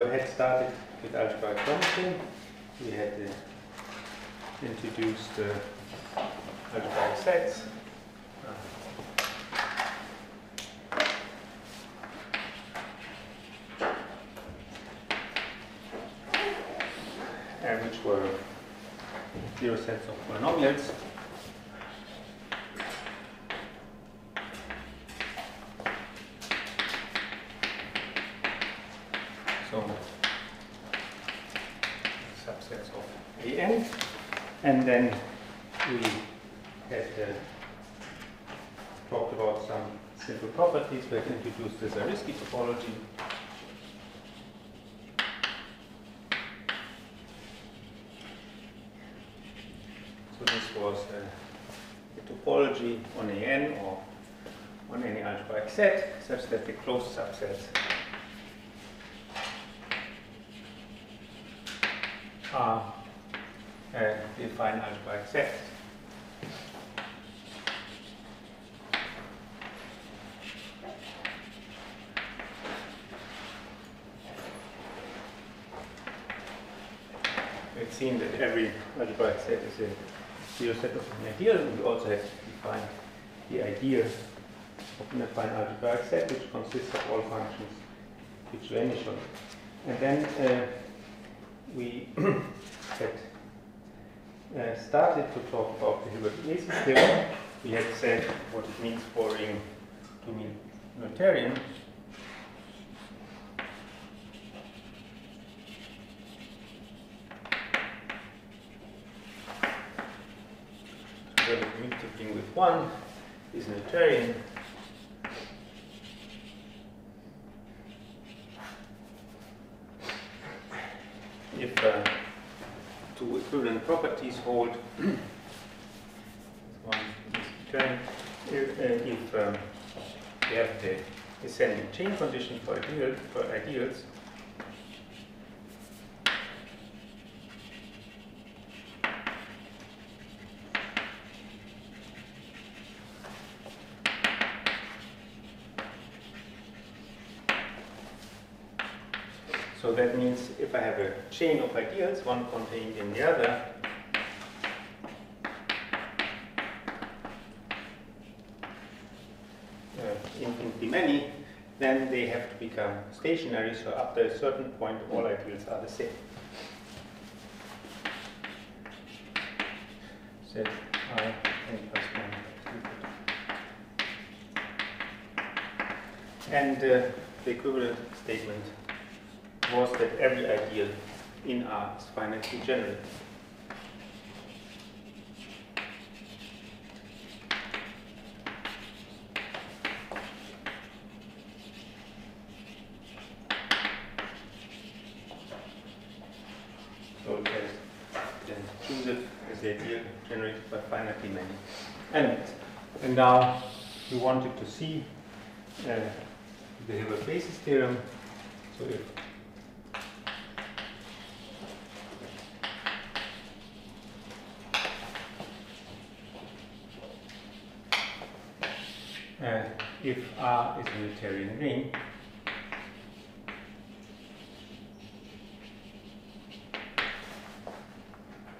We had started with algebraic geometry. We had uh, introduced uh, algebraic sets. Uh, which were zero sets of polynomials. So subsets of AN. And then we had uh, talked about some simple properties. We introduced the Zariski topology. So this was uh, a topology on AN or on any algebraic set such that the closed subsets are uh, defined algebraic sets. We've seen that every algebraic set is a zero set of an and we also have defined the ideal of an affine algebraic set, which consists of all functions which vanish on it. And then uh, we had uh, started to talk about the Hilbert basis theorem. We had said what it means for ring to mean. 1 is Noetherian. If uh, two equivalent properties hold, one is If, uh, if um, we have the ascending chain condition for, ideal, for ideals, chain of ideals, one contained in the other, uh, infinitely many, then they have to become stationary. So after a certain point, all ideals are the same. Set i n plus 1 And uh, the equivalent statement was that every ideal in R is finitely general. So it has then choose it as the ideal generated by finitely many elements. And now we wanted to see uh, the Hilbert basis theorem. So if uh, if R is a Noetherian ring,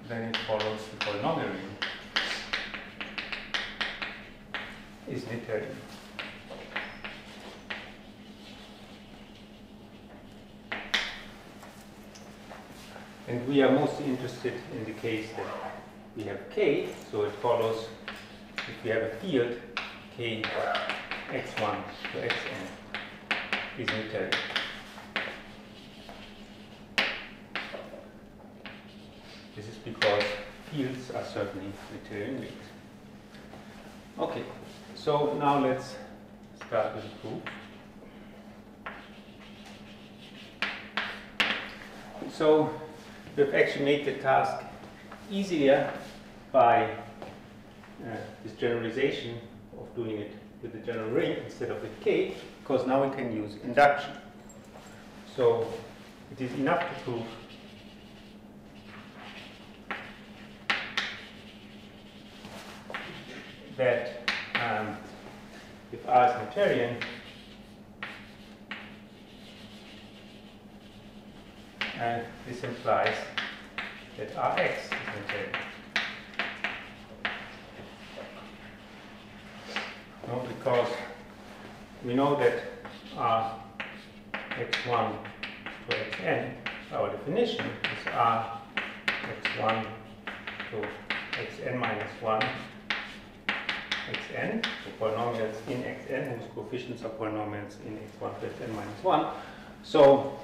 then it follows the polynomial ring is Noetherian. And we are mostly interested in the case that we have K, so it follows if we have a field k x1 to xn is Noetherian. This is because fields are certainly Noetherian rings. Okay, so now let's start with the proof. So we've actually made the task easier by uh, this generalization of doing it with the general ring instead of with K, because now we can use induction. So it is enough to prove that um, if R is Noetherian, And this implies that Rx is Noetherian. No, because we know that R x1 to xn, our definition is R x1 to xn minus 1 xn, so polynomials in xn whose coefficients are polynomials in x1 to xn minus 1. So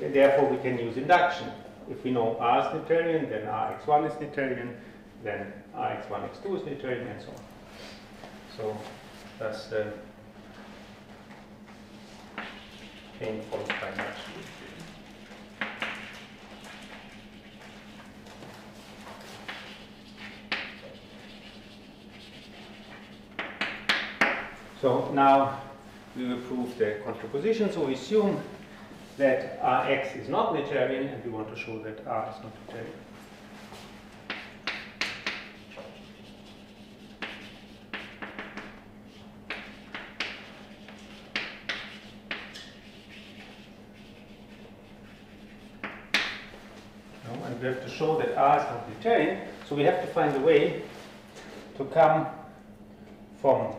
therefore we can use induction. If we know R is Noetherian, then Rx1 is Noetherian, then Rx1, x2 is Noetherian, and so on. So that's the chain by match. So now we will prove the contraposition. So we assume that Rx is not Noetherian and we want to show that R is not Noetherian. No, and we have to show that R is not Noetherian, so we have to find a way to come from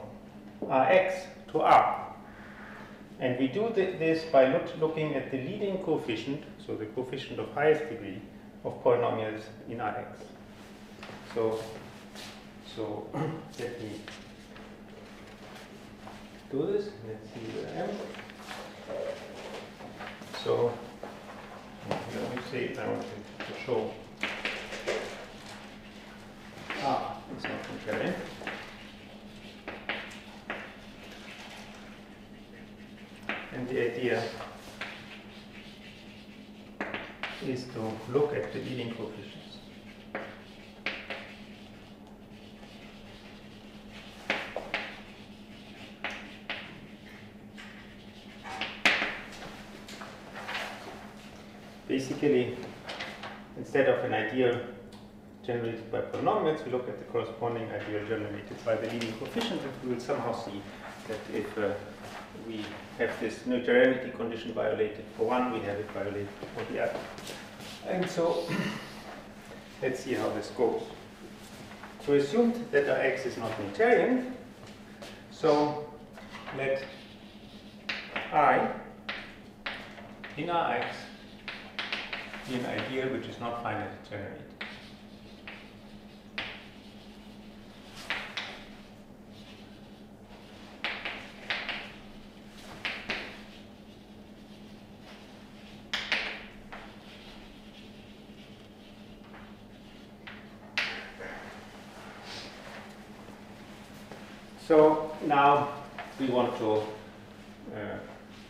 Rx to R. And we do th this by look looking at the leading coefficient, so the coefficient of highest degree of polynomials in Rx. So, so let me do this. Let's see where I am. So let me see. if I want to, show. Ah, it's not comparing. And the idea is to look at the leading coefficients. Basically, instead of an ideal generated by polynomials, we look at the corresponding ideal generated by the leading coefficient, and we will somehow see that if uh, we have this neutrality condition violated for one, we have it violated for the other. And so, let's see how this goes. So assumed that our x is not Noetherian, so let i in Rx be an ideal which is not finitely generated. Now we want to, uh,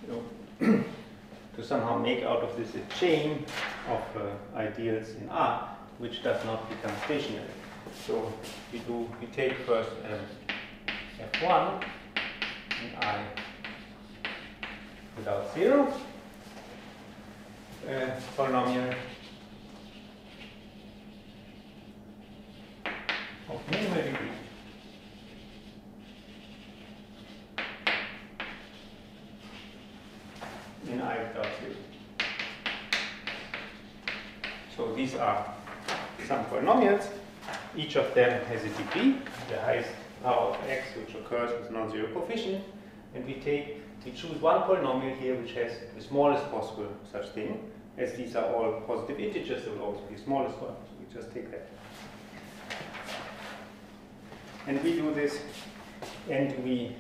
you know, to somehow make out of this a chain of uh, ideals in R, which does not become stationary. So we do we take first um, F1 in I without zero, uh, polynomial of minimal degree. in I without zero. So these are some polynomials. Each of them has a degree, the highest power of x, which occurs with non-zero coefficient. And we take, we choose one polynomial here which has the smallest possible such thing. As these are all positive integers, there will always be the smallest one. So we just take that. And we do this, and we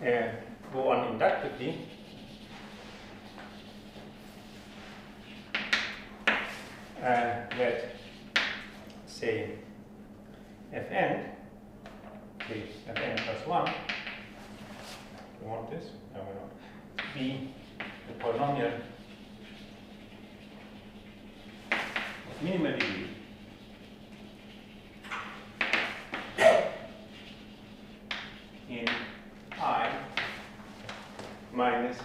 uh, go on inductively uh, that say fn, okay, fn plus 1, you want this? No, we don't. Be the polynomial of minimal degree. in I minus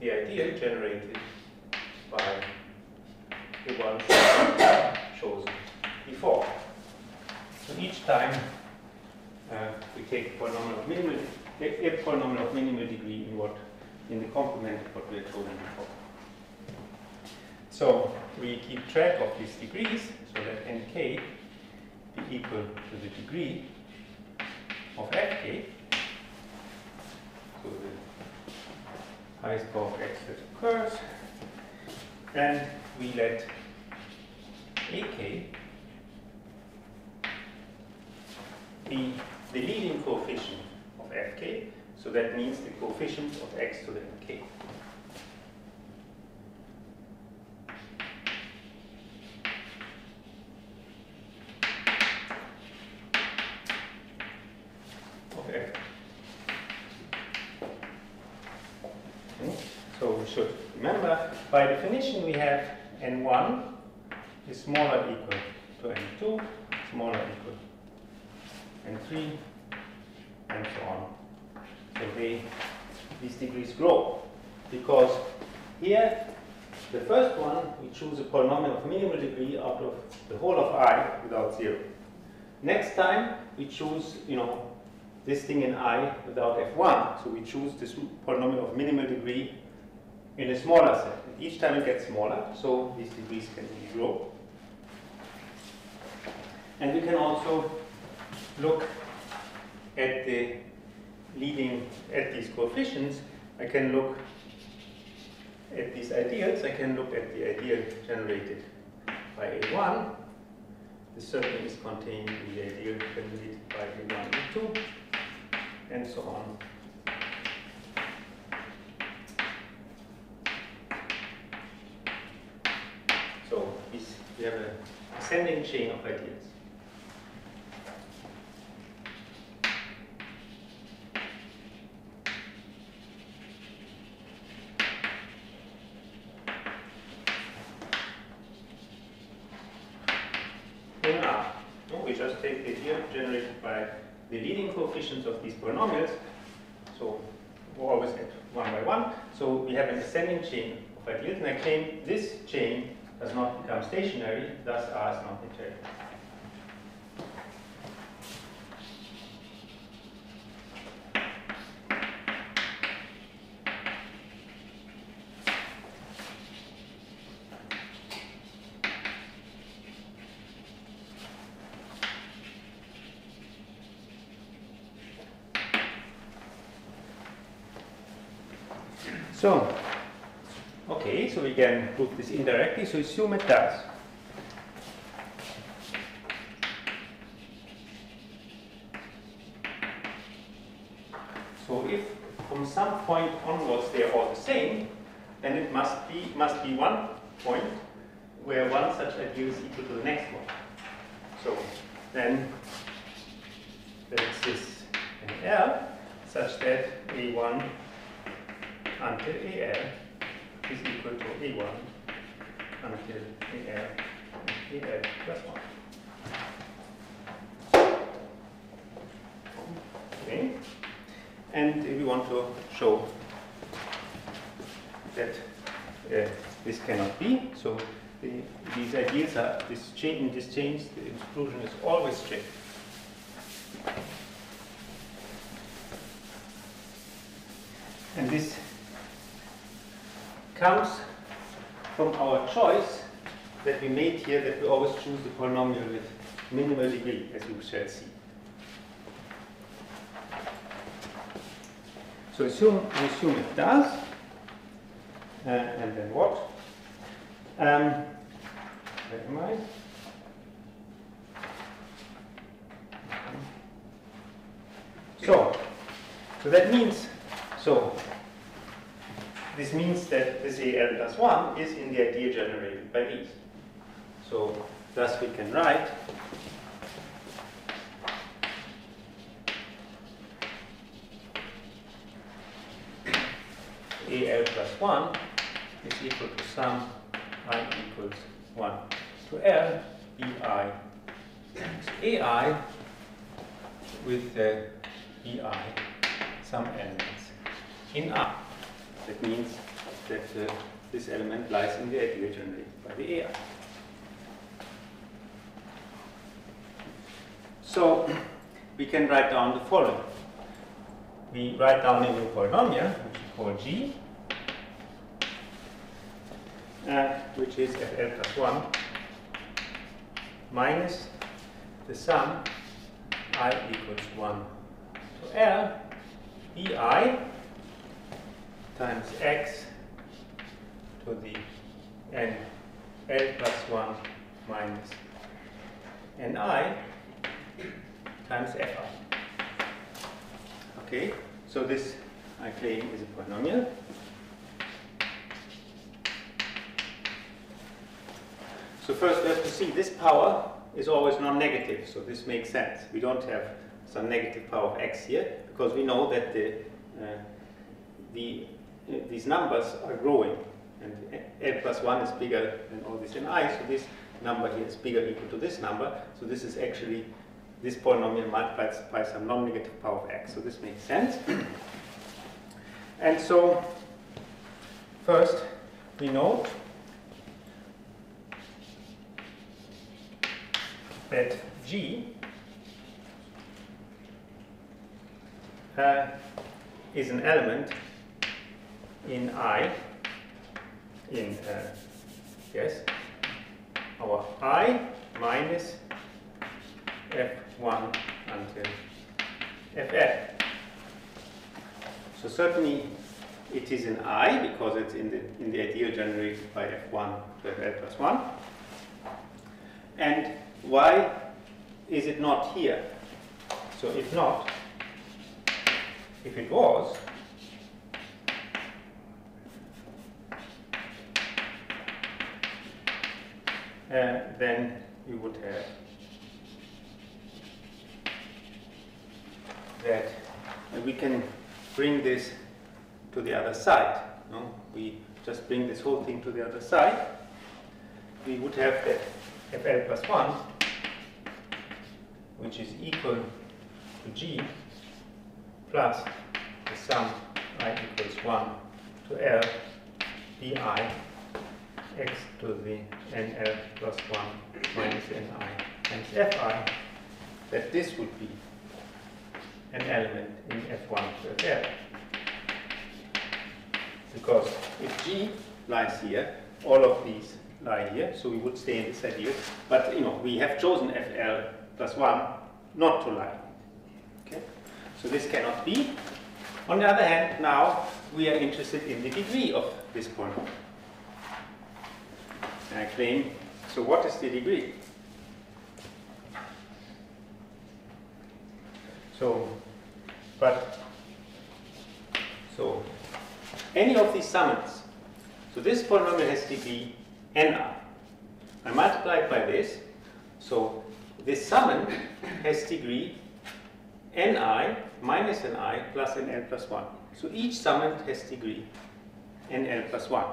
the ideal generated by the one chosen before. So time uh, we take a polynomial of minimal, a, a polynomial of minimal degree in what in the complement of what we had chosen before. So we keep track of these degrees so that nk be equal to the degree of fk. So the highest power of x that occurs. And we let ak be the leading coefficient of fk. So that means the coefficient of x to the nk. So we should remember, by definition we have n1 is smaller equal to n2, smaller equal to n3, and so on. So they, these degrees grow because here the first one we choose a polynomial of minimal degree out of the whole of i without zero. Next time we choose, you know, this thing in i without f1. So we choose this polynomial of minimal degree in a smaller set. Each time it gets smaller, so these degrees can grow. And we can also look at the leading, at these coefficients. I can look at these ideals. I can look at the ideal generated by A1. This certainly is contained in the ideal generated by A1 and 2, and so on. So we have an ascending chain of ideas. In R, just take the idea generated by the leading coefficients of these polynomials. So we always get one by one. So we have an ascending chain of ideas, and I claim this chain does not become stationary, thus R is not integral. So, Okay, so we can prove this indirectly, so assume it does. So if from some point onwards they are all the same, then it must be must be one point where one such ideal is equal to the next one. So then there exists an L such that A1 until AL equal to A1 until AL AL plus 1. Okay. And if we want to show that uh, this cannot be, so the, these ideas are this chain in this change, the exclusion is always checked. And this comes from our choice that we made here that we always choose the polynomial with minimal degree, as you shall see. So assume, assume it does, uh, and then what? Um, where am I? So, so that means, so this means that this AL plus 1 is in the idea generated by these. So thus we can write AL plus 1 is equal to sum i equals 1 to L EI AI with the EI some elements in R. That means that uh, this element lies in the ideal generated by the AI. So we can write down the following. We write down a new polynomial, which we call G. uh, which is fl plus 1 minus the sum i equals 1 to L bi times x to the n L plus 1 minus ni times fi. Okay, so this I claim is a polynomial. So first we have to see this power is always non-negative, so this makes sense. We don't have some negative power of x here because we know that the, uh, the, these numbers are growing and l plus 1 is bigger than all this in i, so this number here is bigger equal to this number, so this is actually this polynomial multiplied by some non-negative power of x, so this makes sense. and so first we note that G uh, is an element in I, in, uh, yes, our I minus F1 until Fn. So certainly it is in I because it's in the, in the ideal generated by F1 to Fl plus 1. And why is it not here? So if not, if it was, Uh, then you would have that we can bring this to the other side. No? We just bring this whole thing to the other side. We would have that fl plus 1 which is equal to g plus the sum i equals 1 to l bi x to the nl plus 1 minus ni times fi, that this would be an element in f1 to fl. Because if g lies here, all of these lie here, so we would stay in this idea. But you know, we have chosen fl plus 1 not to lie. Okay? So this cannot be. On the other hand, now we are interested in the degree of this polynomial. And I claim, so what is the degree? So, but, so, any of these summands, so this polynomial has degree ni. I multiply it by this, so this summand has degree ni minus ni plus nl plus 1. So each summand has degree nl plus 1.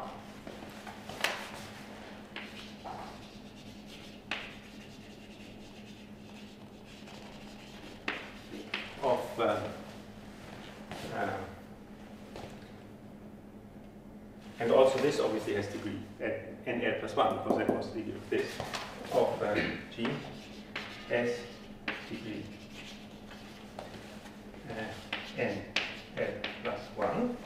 of uh, uh, and also this obviously has degree at nl plus 1 because that was the degree of this of uh, g S degree uh, n L plus 1.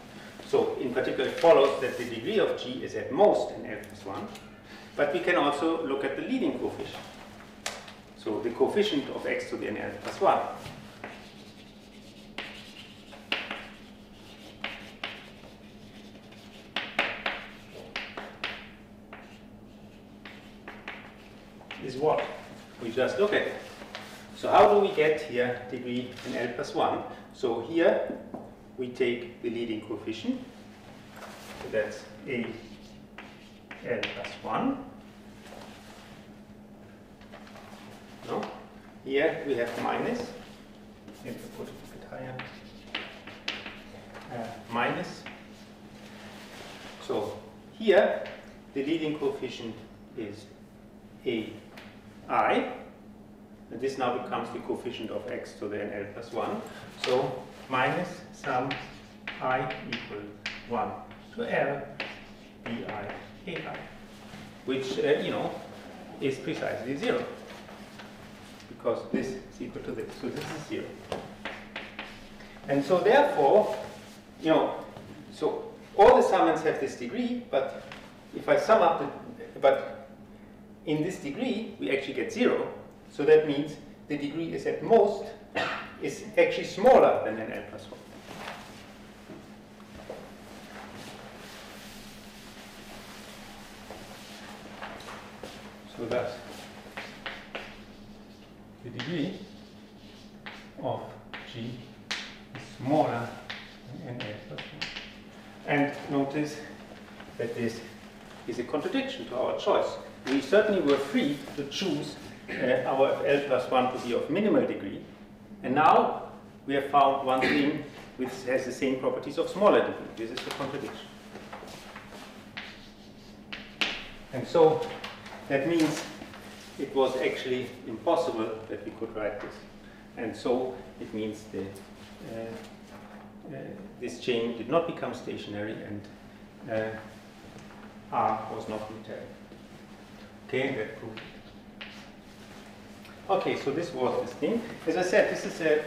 So in particular it follows that the degree of G is at most n L plus 1, but we can also look at the leading coefficient. So the coefficient of x to the n 1. is what? We just look at it. So how do we get here degree L plus 1? So here we take the leading coefficient. So that's A L plus 1. No? Here we have minus. Maybe put it a bit higher. Uh, minus. So here the leading coefficient is A i. And this now becomes the coefficient of x to the n l plus 1. So minus sum i equal 1 to l bi ai, which, uh, you know, is precisely 0. Because this is equal to this. So this is 0. And so therefore, you know, so all the summands have this degree, but if I sum up the, but in this degree, we actually get zero. So that means the degree is at most, is actually smaller than an L plus 1. So thus, the degree of G is smaller than L plus 1. And notice that this is a contradiction to our choice. We certainly were free to choose uh, our L plus 1 to be of minimal degree. And now we have found one thing which has the same properties of smaller degree. This is the contradiction. And so that means it was actually impossible that we could write this. And so it means that uh, uh, this chain did not become stationary and uh, R was not unitary. Okay, that proved it. Okay, so this was this thing. As I said, this is a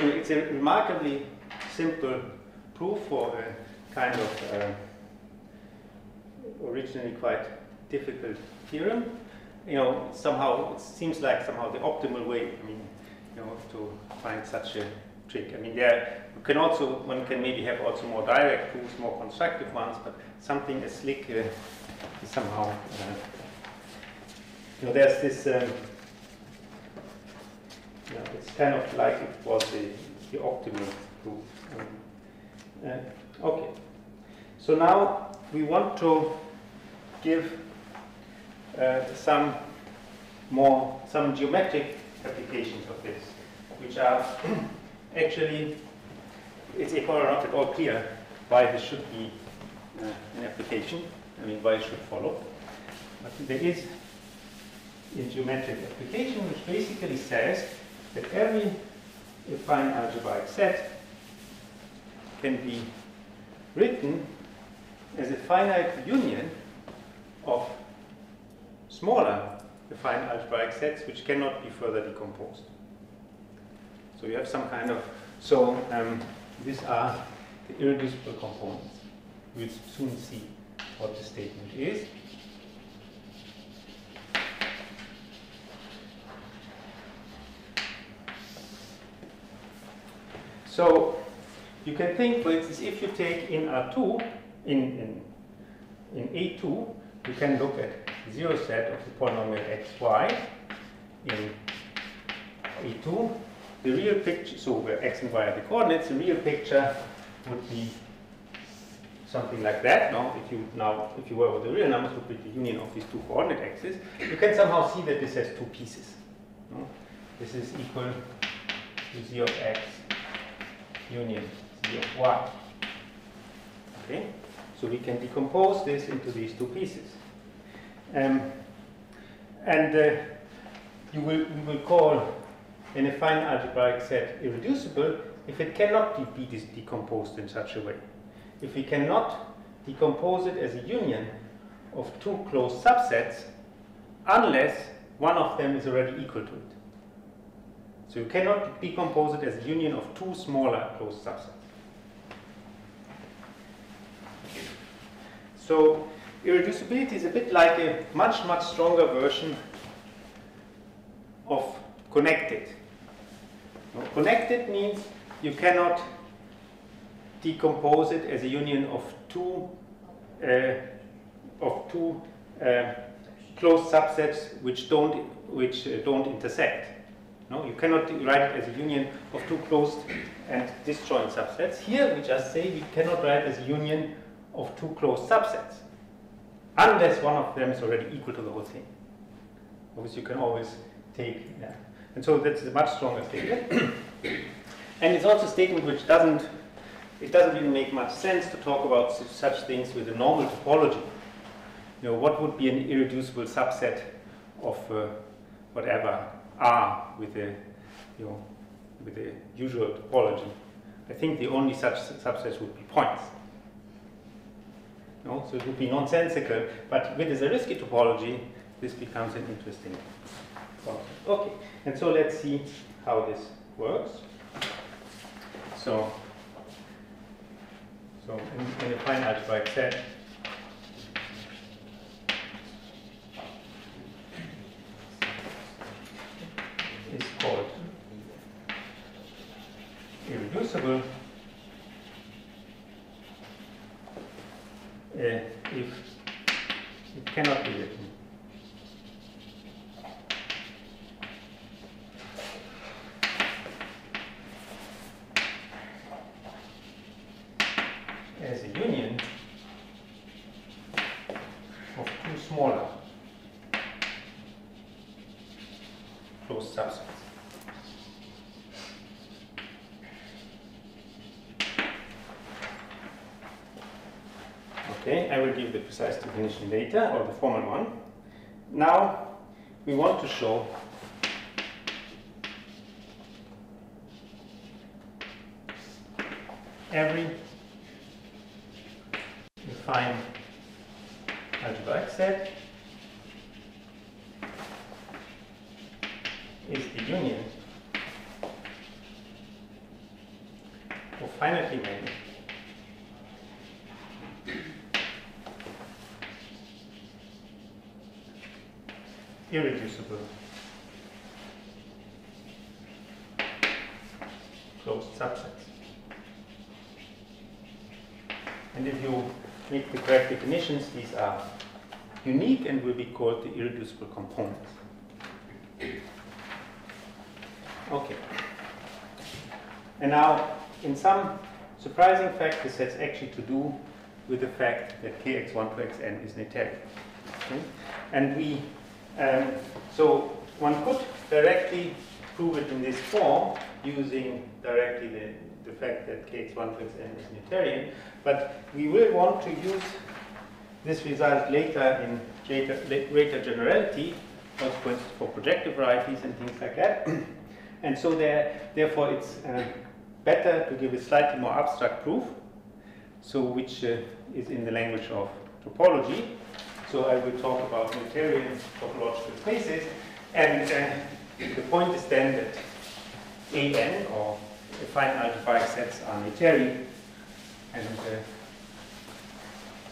it's a remarkably simple proof for a kind of uh, originally quite difficult theorem. You know, somehow it seems like somehow the optimal way. I mean, you know, to find such a trick. I mean, there you can also one can maybe have also more direct proofs, more constructive ones, but something as slick uh, somehow. Uh, you know, there's this. Um, you know, it's kind of like it was the, the optimal proof. Um, uh, okay. So now we want to give some more, some geometric applications of this, which are actually, it's not at all clear why this should be uh, an application, I mean why it should follow. But there is a geometric application which basically says that every affine algebraic set can be written as a finite union of smaller affine algebraic sets which cannot be further decomposed. So you have some kind of, so um, these are the irreducible components. We'll soon see what the statement is. So you can think, for instance, if you take in R2, in, in, in A2, you can look at zero set of the polynomial xy in E2, The real picture, so where x and y are the coordinates, the real picture would be something like that. No, if you now, if you were with the real numbers, would be the union of these two coordinate axes. You can somehow see that this has two pieces. No? This is equal to z of x union z of y. Okay, so we can decompose this into these two pieces. Um, and uh, you will, we will call an affine algebraic set irreducible if it cannot be decomposed in such a way. If we cannot decompose it as a union of two closed subsets unless one of them is already equal to it. So you cannot decompose it as a union of two smaller closed subsets. So irreducibility is a bit like a much, much stronger version of connected. connected means you cannot decompose it as a union of two uh, of two uh, closed subsets which don't which uh, don't intersect. No, you cannot write it as a union of two closed and disjoint subsets. Here we just say we cannot write as a union of two closed subsets unless one of them is already equal to the whole thing. Obviously, you can always take, yeah. And so that's a much stronger statement. and it's also a statement which doesn't, it doesn't even make much sense to talk about such things with a normal topology. You know, what would be an irreducible subset of uh, whatever R with a, you know, with a usual topology? I think the only such subsets would be points. No? So it would be nonsensical, but with the Zariski topology, this becomes an interesting problem. Okay, and so let's see how this works. So, so in, in affine algebraic set, is called irreducible Uh, if it cannot be written. Later, or the formal one. Now, we want to show every affine algebraic set is the union of finitely many irreducible closed subsets. And if you make the correct definitions, these are unique and will be called the irreducible components. Okay. And now, in some surprising fact, this has actually to do with the fact that kx1 to xn is noetherian. Okay? And we, um, so one could directly prove it in this form using directly the, the fact that kx1 plus n is noetherian, but we will want to use this result later in greater, greater generality, for for projective varieties and things like that. and so there, therefore it's uh, better to give a slightly more abstract proof, so which uh, is in the language of topology. So I will talk about noetherian topological spaces, and uh, the point is then that AN, or affine algebraic sets, are noetherian, and uh,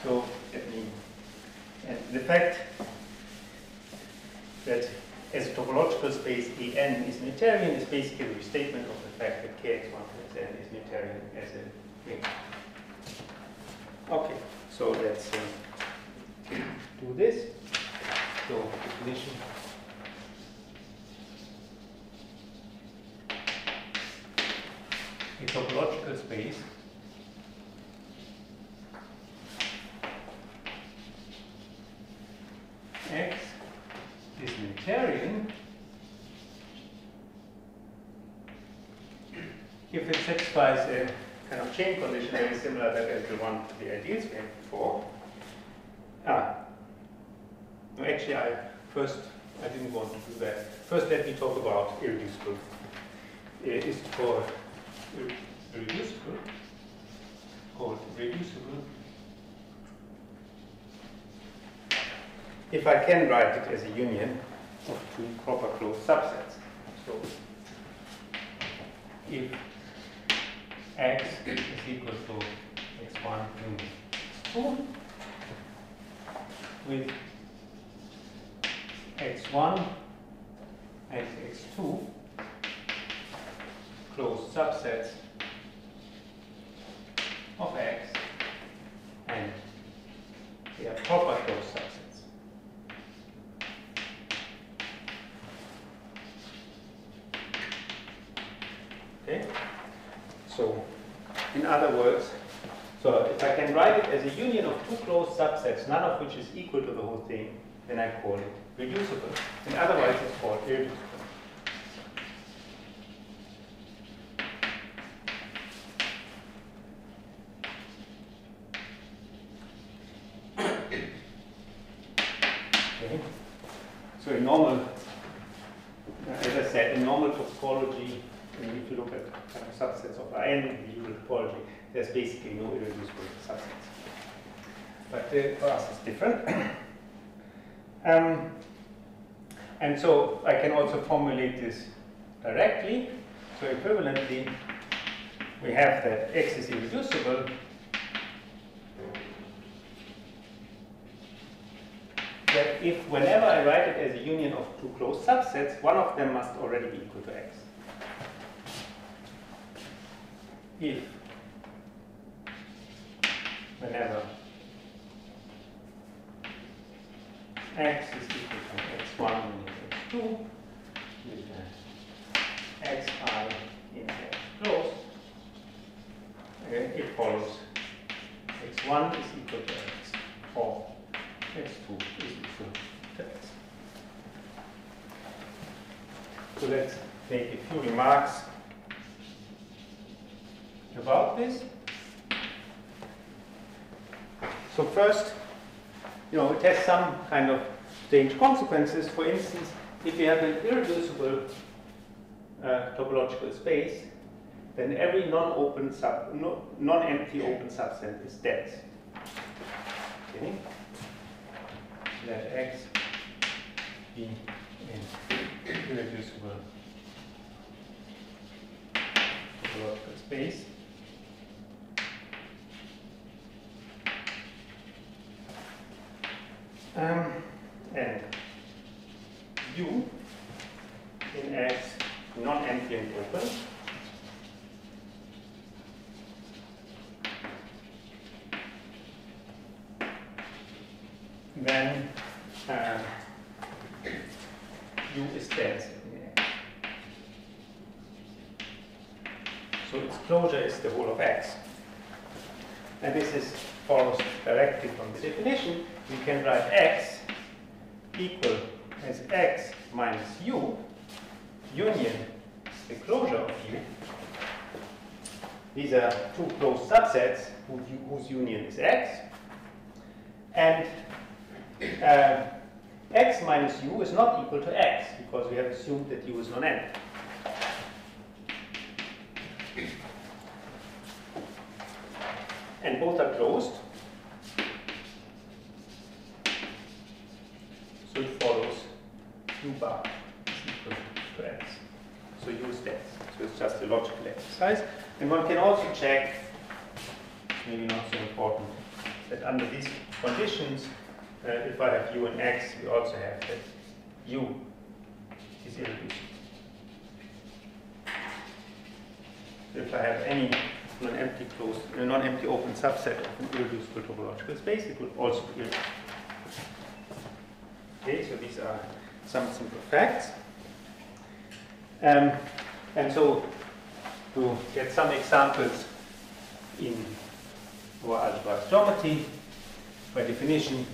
so let me, and the fact that as a topological space AN is noetherian is basically a restatement of the fact that KX1 to Xn is noetherian as a ring. Okay, so let's uh, do this. So definition. A topological space X is noetherian if it satisfies a kind of chain condition very similar that as the one to the ideals we had before. Ah, no, actually, I first I didn't want to do that. First, let me talk about irreducible. It is for irreducible, called reducible. If I can write it as a union of two proper closed subsets. So, if x is equal to x1 to x2 with x1 and x2 closed subsets of x and they are proper closed subsets. Okay? So, in other words, so if I can write it as a union of two closed subsets, none of which is equal to the whole thing, then I call it reducible. And otherwise it's called irreducible. Okay. So in normal, as I said, in normal topology, if you look at kind of subsets of n, the usual topology, there's basically no irreducible subsets. But uh, for us it's different. um, and so I can also formulate this directly. So equivalently, we have that x is irreducible that if whenever I write it as a union of two closed subsets, one of them must already be equal to x. If whenever x is equal to x1 and x2 with xi in x closed, it follows. X1 is equal to x or x2 is equal to x. So let's make a few remarks about this. So first, you know, it has some kind of strange consequences. For instance, if you have an irreducible uh, topological space, then every non-open sub, non-empty open subset is dense. Okay. Let X be an irreducible topological space. Um, and U in X non-empty and open then uh, U is dense. So its closure is the whole of X. And this is follows directly from the definition. We can write X equal as X minus U union the closure of U. These are two closed subsets whose, whose union is X. And uh, x minus u is not equal to x because we have assumed that u is non-empty. And both are closed. So it follows u bar is equal to x. So u is dense. So it's just a logical exercise. And one can also check, maybe not so important, that under these conditions, uh, if I have u and x, we also have that u is irreducible. If I have any non-empty closed, uh, non-empty open subset of an irreducible topological space, it would also be irreducible. Okay, so these are some simple facts. Um, and so to get some examples in our algebraic geometry, by definition,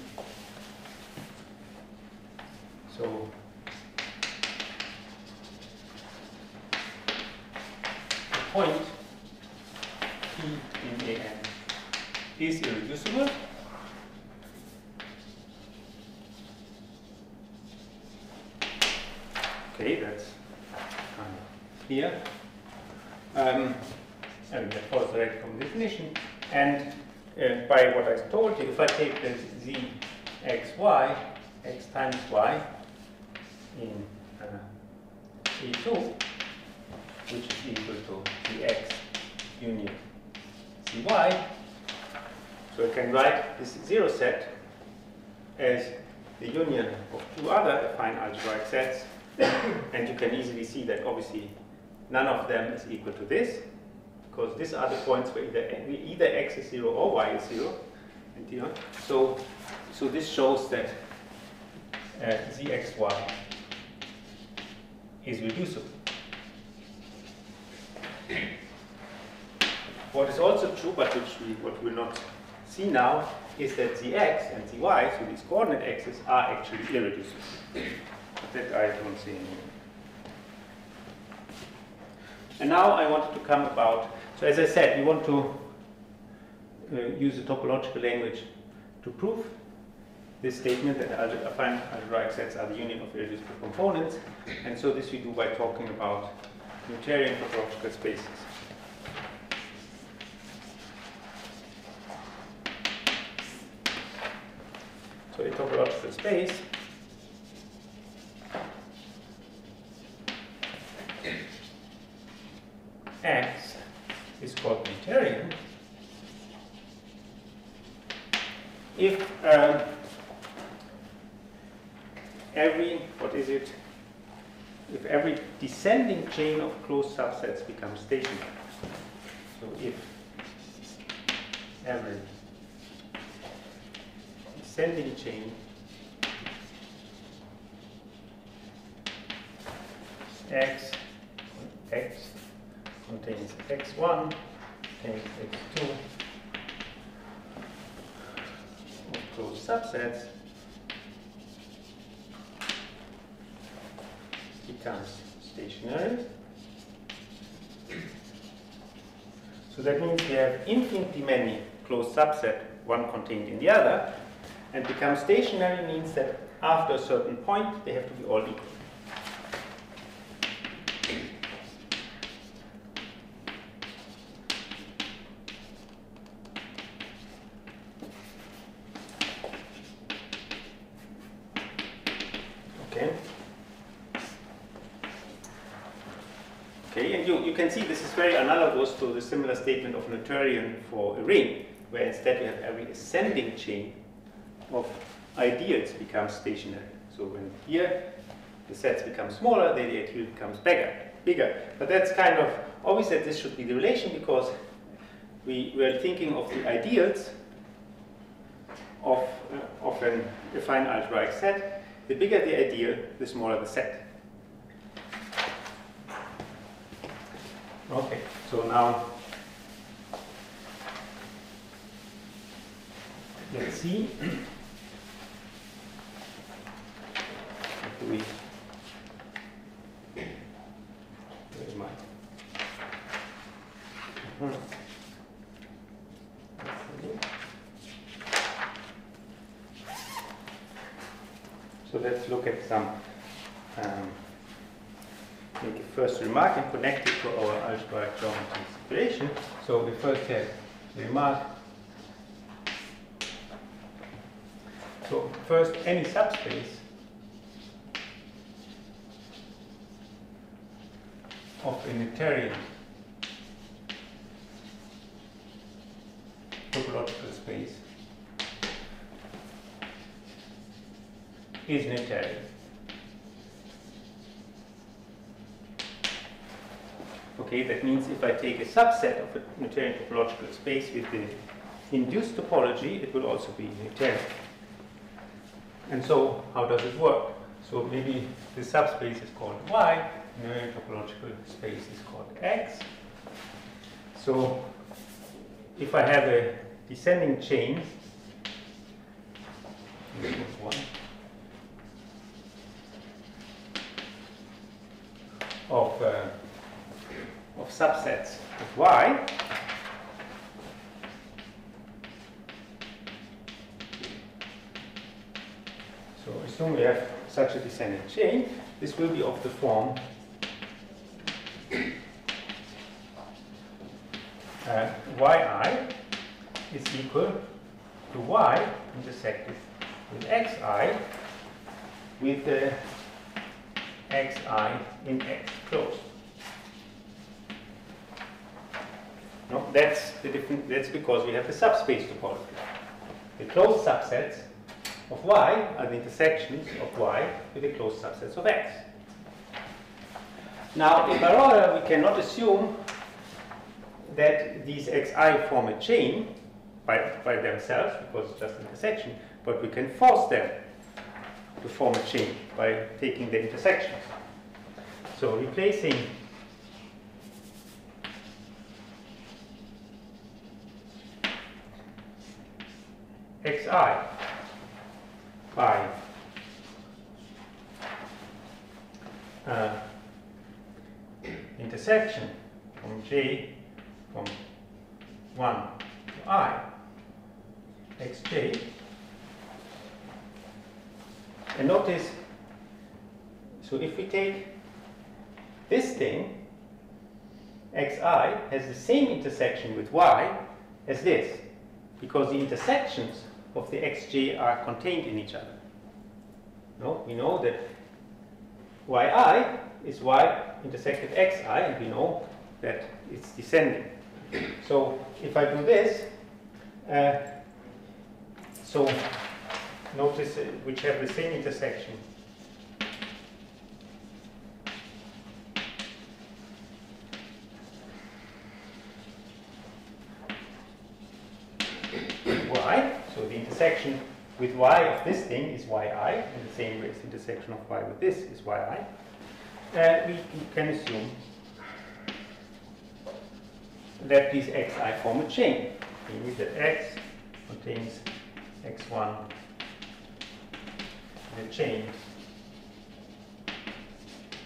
so the point P in AN is irreducible. Okay, that's kind of clear. Um, and that follows directly from the definition. And uh, by what I told you, if I take the z x y, x times y in uh, A2, which is equal to the x union Cy. So I can write this zero set as the union of two other affine algebraic sets. And you can easily see that obviously none of them is equal to this, because these are the points where either, either x is 0 or y is 0. and So, so this shows that uh, zxy is reducible. What is also true, but which we what we will not see now, is that the x and the y, so these coordinate axes, are actually irreducible. That I don't see anymore. And now I wanted to come about, so as I said, we want to uh, use the topological language to prove this statement that affine algebraic sets are the union of irreducible components. And so this we do by talking about Noetherian topological spaces. So a topological space x is called Noetherian if um, every, what is it, if every descending chain of closed subsets becomes stationary. So if every descending chain x, x contains x1, contains x2, of closed subsets becomes stationary. So that means we have infinitely many closed subset, one contained in the other, and become stationary means that after a certain point they have to be all equal. Okay. Okay, and you, you can see this is very analogous to the similar statement of Noetherian for a ring, where instead we have every ascending chain of ideals becomes stationary. So when here the sets become smaller, the ideal becomes bigger, bigger. But that's kind of obvious that this should be the relation because we were thinking of the ideals of, uh, of an affine algebraic set. The bigger the ideal, the smaller the set. Okay, so now let's see. we? Where am I? Mhm. So let's look at some um, make a first remark and connect it to our algebraic geometry situation. So we first have the remark. So first, any subspace of a Noetherian topological space is Noetherian. Okay, that means if I take a subset of a Noetherian topological space with the induced topology, it will also be Noetherian. And so, how does it work? So maybe the subspace is called Y, the topological space is called X. So, if I have a descending chain, of uh, of subsets of Y, so assume we have such a descending chain, this will be of the form uh, yi is equal to y intersected with xi with the xi in x closed. No, that's the different. That's because we have the subspace topology. The closed subsets of y are the intersections of y with the closed subsets of x. Now, in Baroda, we cannot assume that these xi form a chain by, by themselves because it's just an intersection, but we can force them to form a chain by taking the intersections. So replacing xi by uh, intersection from j from 1 to i. Xj and notice so if we take this thing xi has the same intersection with y as this because the intersections of the xj are contained in each other. No, we know that yi is y intersected xi, and we know that it's descending. So if I do this, uh, so notice uh, which have the same intersection. y, so the intersection with y of this thing is yi, and the same way as the intersection of y with this is yi. uh, we can assume that these xi form a chain. Meaning that x contains x1 in a chain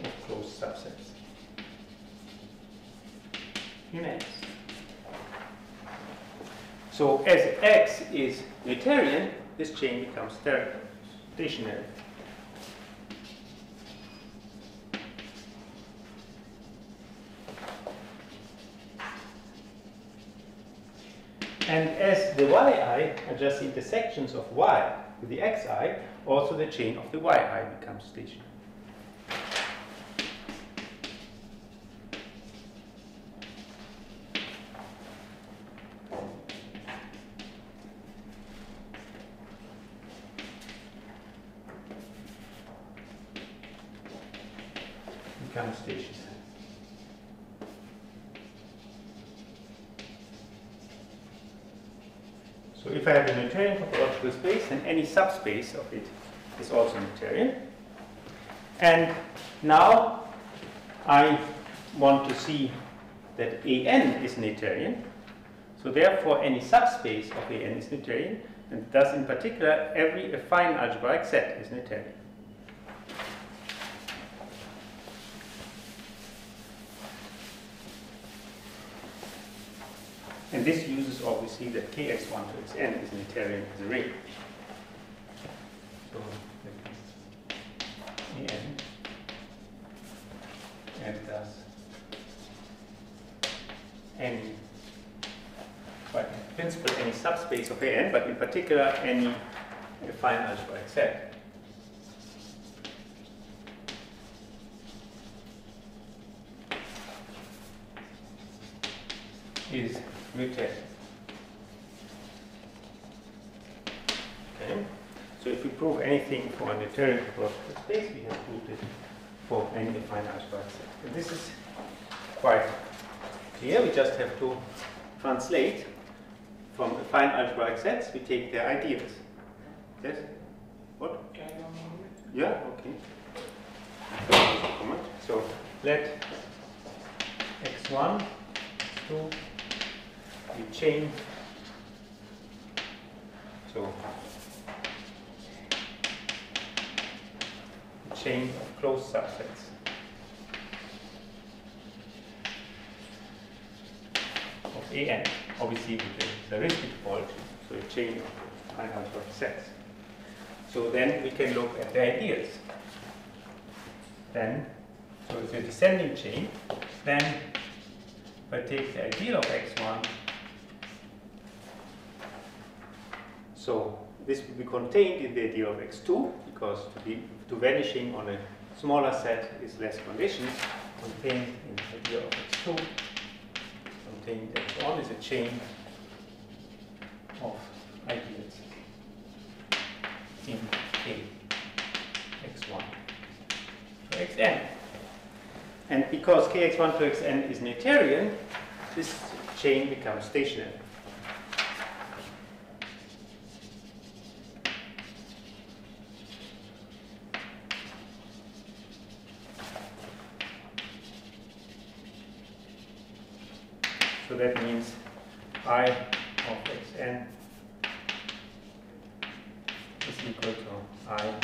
of closed subsets in X. So as X is Noetherian, this chain becomes stationary. And as the yi are just intersections of y with the xi, also the chain of the yi becomes stationary. Becomes stationary. So if I have a Noetherian topological space, then any subspace of it is also Noetherian. And now I want to see that AN is Noetherian. So therefore, any subspace of AN is Noetherian, and thus in particular, every affine algebraic set is Noetherian. And this uses obviously that kx1 to xn is Noetherian as a ring. So an and thus any, but in principle any subspace of an, but in particular any affine algebraic set. is mutate. Okay. So if we prove anything for a Noetherian topological space, we have proved it for any affine algebraic set. And this is quite clear. We just have to translate from affine algebraic sets. We take their ideals. Yes. What? Yeah. Okay. So let x1, x2 you chain. So chain of closed subsets. Of AN, obviously with the Zariski topology, so a chain of sets. So then we can look at the ideals. Then, so it's a descending chain, then if I take the ideal of x1 So this will be contained in the ideal of x2 because to, be, to vanishing on a smaller set is less conditions. Contained in the idea of x2, contained x1 is a chain of ideals in K x1 to xn. And because kx1 to xn is Noetherian, this chain becomes stationary. So that means i of xn is equal to i of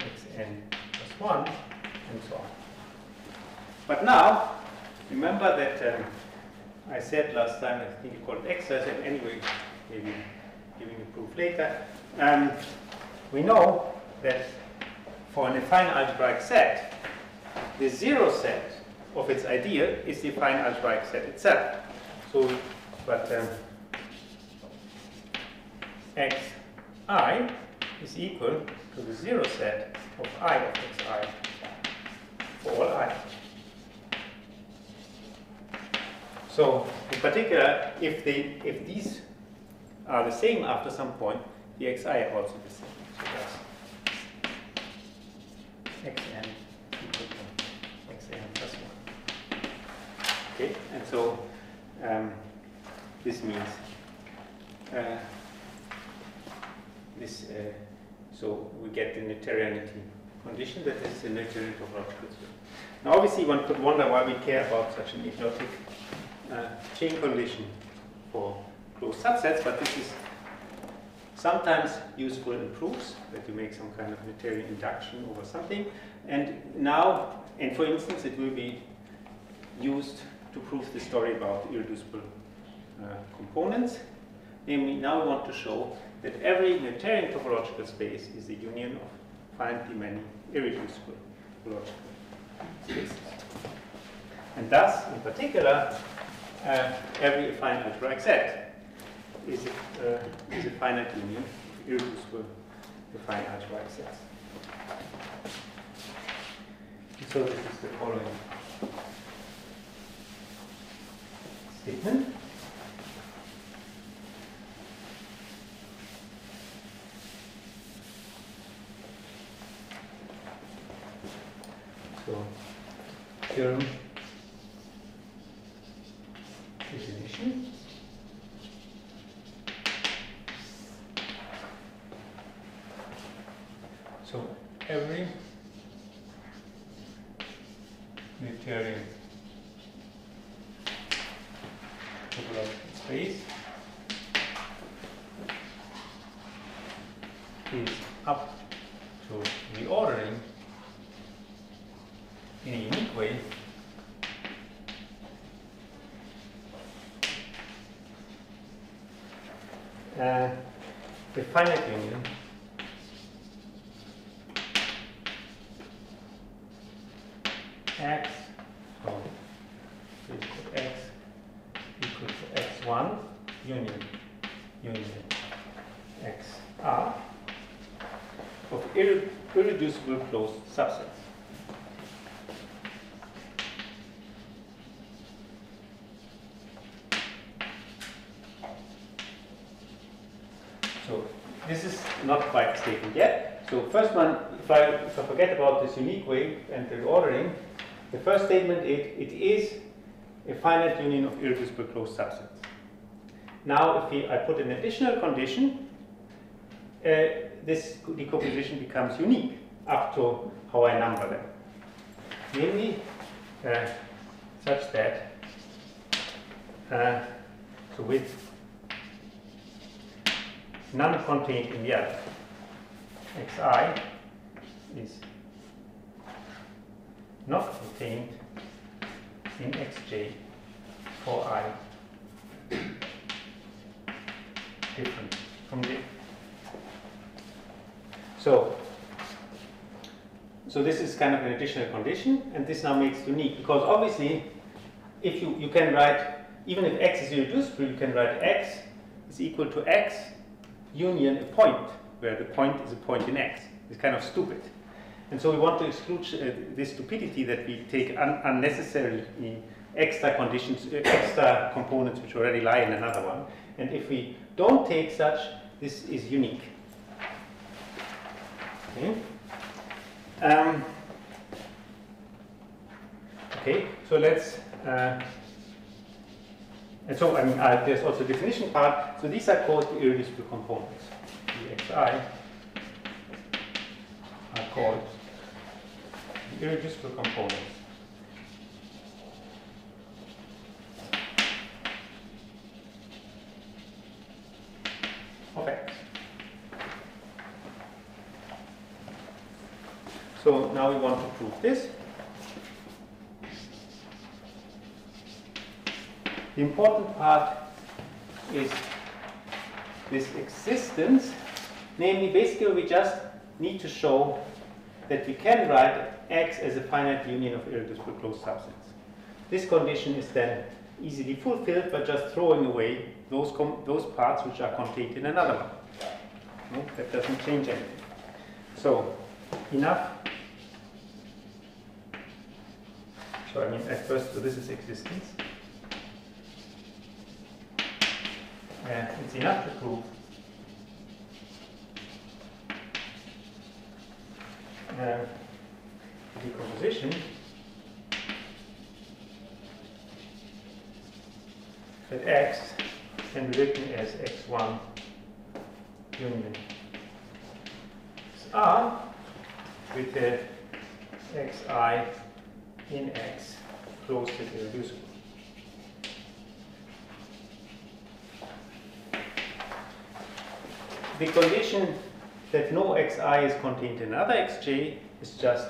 xn plus 1 and so on. But now, remember that um, I said last time, I think you called exercise, and anyway, maybe giving a proof later. Um, we know that for an affine algebraic set, the zero set of its ideal is the affine algebraic set itself. So, but um, xi is equal to the zero set of i of xi for all i. So, in particular, if they if these are the same after some point, the xi are also the same. So that's xn plus 1. Okay, and so um, this means uh, this, uh, so we get the Noetherianity condition that is in Noetherian topological space. Now obviously one could wonder why we care about such an idiotic uh, chain condition for closed subsets, but this is sometimes useful in proofs, that you make some kind of Noetherian induction over something. And now, and for instance, it will be used to prove the story about irreducible uh, components. Namely, now we want to show that every Noetherian topological space is the union of finitely many irreducible topological spaces. And thus, in particular, uh, every affine algebraic set is a, uh, is a finite union of irreducible affine algebraic sets. so this is the following statement. So, theorem definition. So, every Noetherian topological space is up to reordering in a unique way uh, the finite union x is x equal to x1 union union xr of irre irreducible closed subsets. So this is not quite stated yet. So first one, if I, if I forget about this unique way and the ordering, the first statement, it, it is a finite union of irreducible closed subsets. Now, if we, I put an additional condition, uh, this decomposition becomes unique up to how I number them. Namely, uh, such that, uh, so with none contained in the other, xi is not contained in xj for i different from j. So, so this is kind of an additional condition, and this now makes unique because obviously, if you you can write even if x is irreducible, you can write x is equal to x union a point where the point is a point in x. It's kind of stupid. And so we want to exclude uh, this stupidity that we take un unnecessarily extra conditions, uh, extra components which already lie in another one. And if we don't take such, this is unique. Okay. Um, okay, so let's, uh, and so I mean, uh, there's also definition part. So these are called the irreducible components. The xi are called the irreducible components. of x. So now we want to prove this. The important part is this existence, namely basically we just need to show that we can write X as a finite union of irreducible closed subsets. This condition is then easily fulfilled by just throwing away those, those parts which are contained in another one. No, that doesn't change anything. So, enough. So I mean, at first, so this is existence. And it's enough to prove uh, decomposition that x can be written as x1 union R with the xi in x close to the irreducible. The condition that no xi is contained in another xj is just,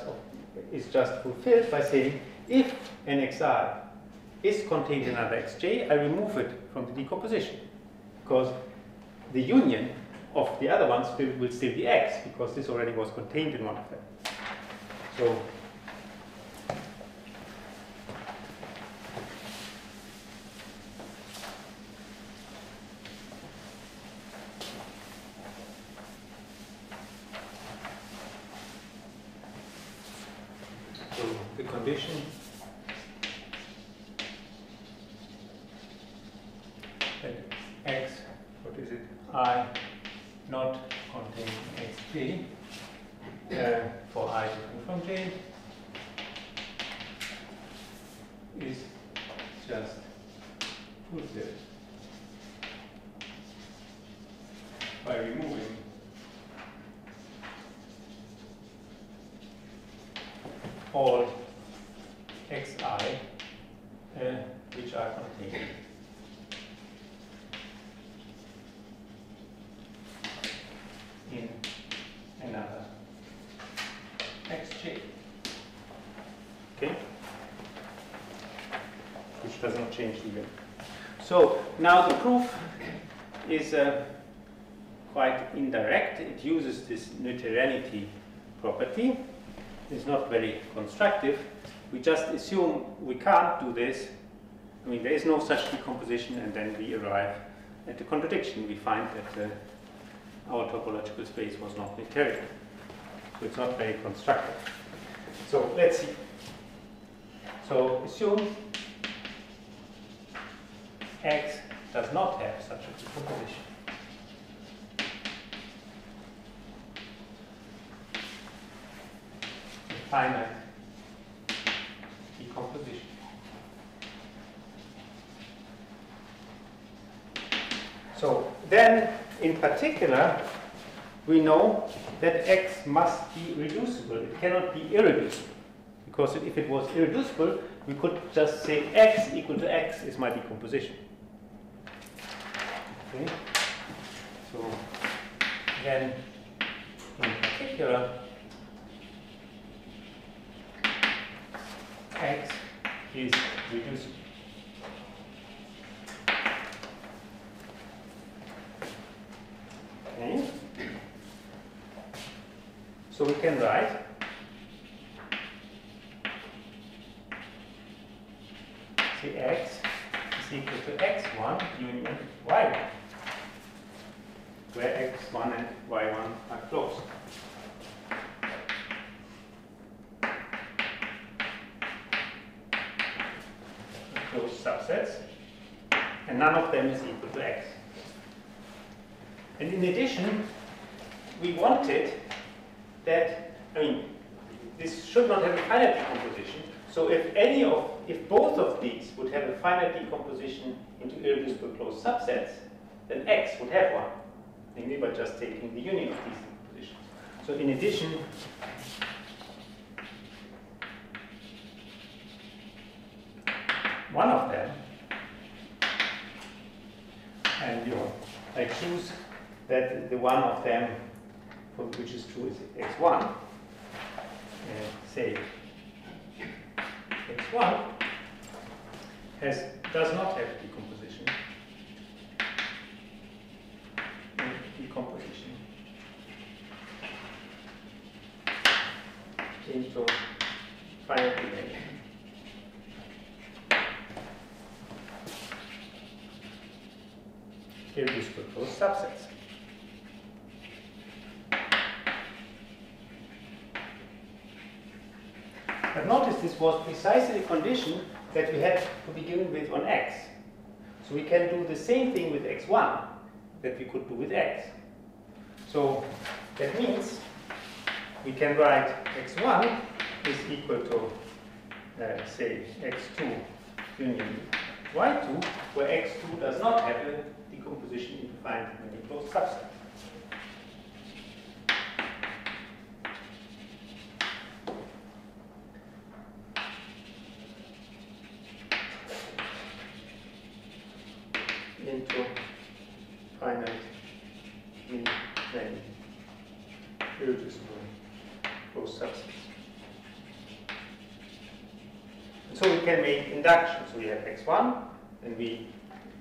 is just fulfilled by saying if an xi is contained in another xj, I remove it from the decomposition because the union of the other ones will, still be x because this already was contained in one of them. So the condition that x, what is it, i not containing xj uh, for i different from j is just fulfilled by removing all xi uh, which are contained in another xj. Okay? Which does not change even. So now the proof is uh, quite indirect. It uses this Noetherianity property. It's not very constructive. We just assume we can't do this. I mean, there is no such decomposition, and then we arrive at the contradiction. We find that uh, our topological space was not Noetherian. So it's not very constructive. So let's see. So assume X does not have such a decomposition. Finite decomposition. So then, in particular, we know that x must be reducible. It cannot be irreducible. Because if it was irreducible, we could just say x equal to x is my decomposition. Okay? So then, in particular, x is reduced. Okay. So we can write say x is equal to x1 union y1, where x1 and y1 are closed. Closed subsets, and none of them is equal to x. And in addition, we wanted that, I mean, this should not have a finite decomposition. So if any of, if both of these would have a finite decomposition into irreducible closed subsets, then X would have one, namely by just taking the union of these positions. So in addition, one of them, and you know, I choose that the one of them for which is true is x1, and say x1 has does not have. Decomposition into finite dimension. Irreducible closed subsets. But notice this was precisely the condition that we had to begin with on x. So we can do the same thing with x1 that we could do with x. So that means we can write x1 is equal to, uh, say, x2 union y2, where x2 does not have a decomposition into finite many closed subset. closed subsets. And so we induction. So we have x1, and we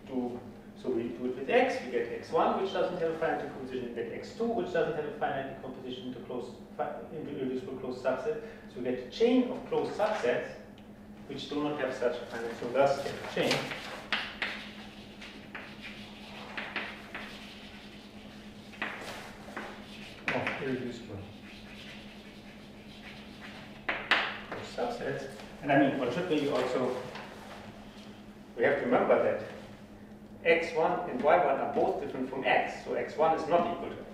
do so we do it with x, we get x1, which doesn't have a finite decomposition, we get x2, which doesn't have a finite decomposition into closed into irreducible closed subset. So we get a chain of closed subsets which do not have such a finite. So thus get a chain of irreducible subsets. And I mean, one should maybe also we have to remember that x1 and y1 are both different from x, so x1 is not equal to x.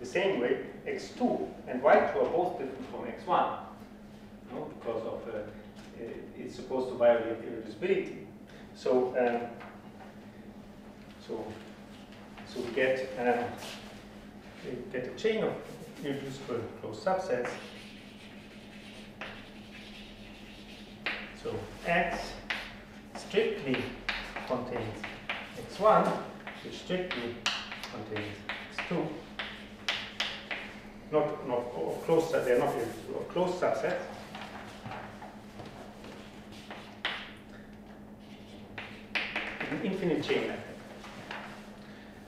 The same way, x2 and y2 are both different from x1, no? because of uh, it's supposed to violate irreducibility. So, um, so, so we get um, we get a chain of irreducible closed subsets. So x strictly contains x1, which strictly contains x2. Not, not of closed, they're not of closed subsets. An infinite chain method.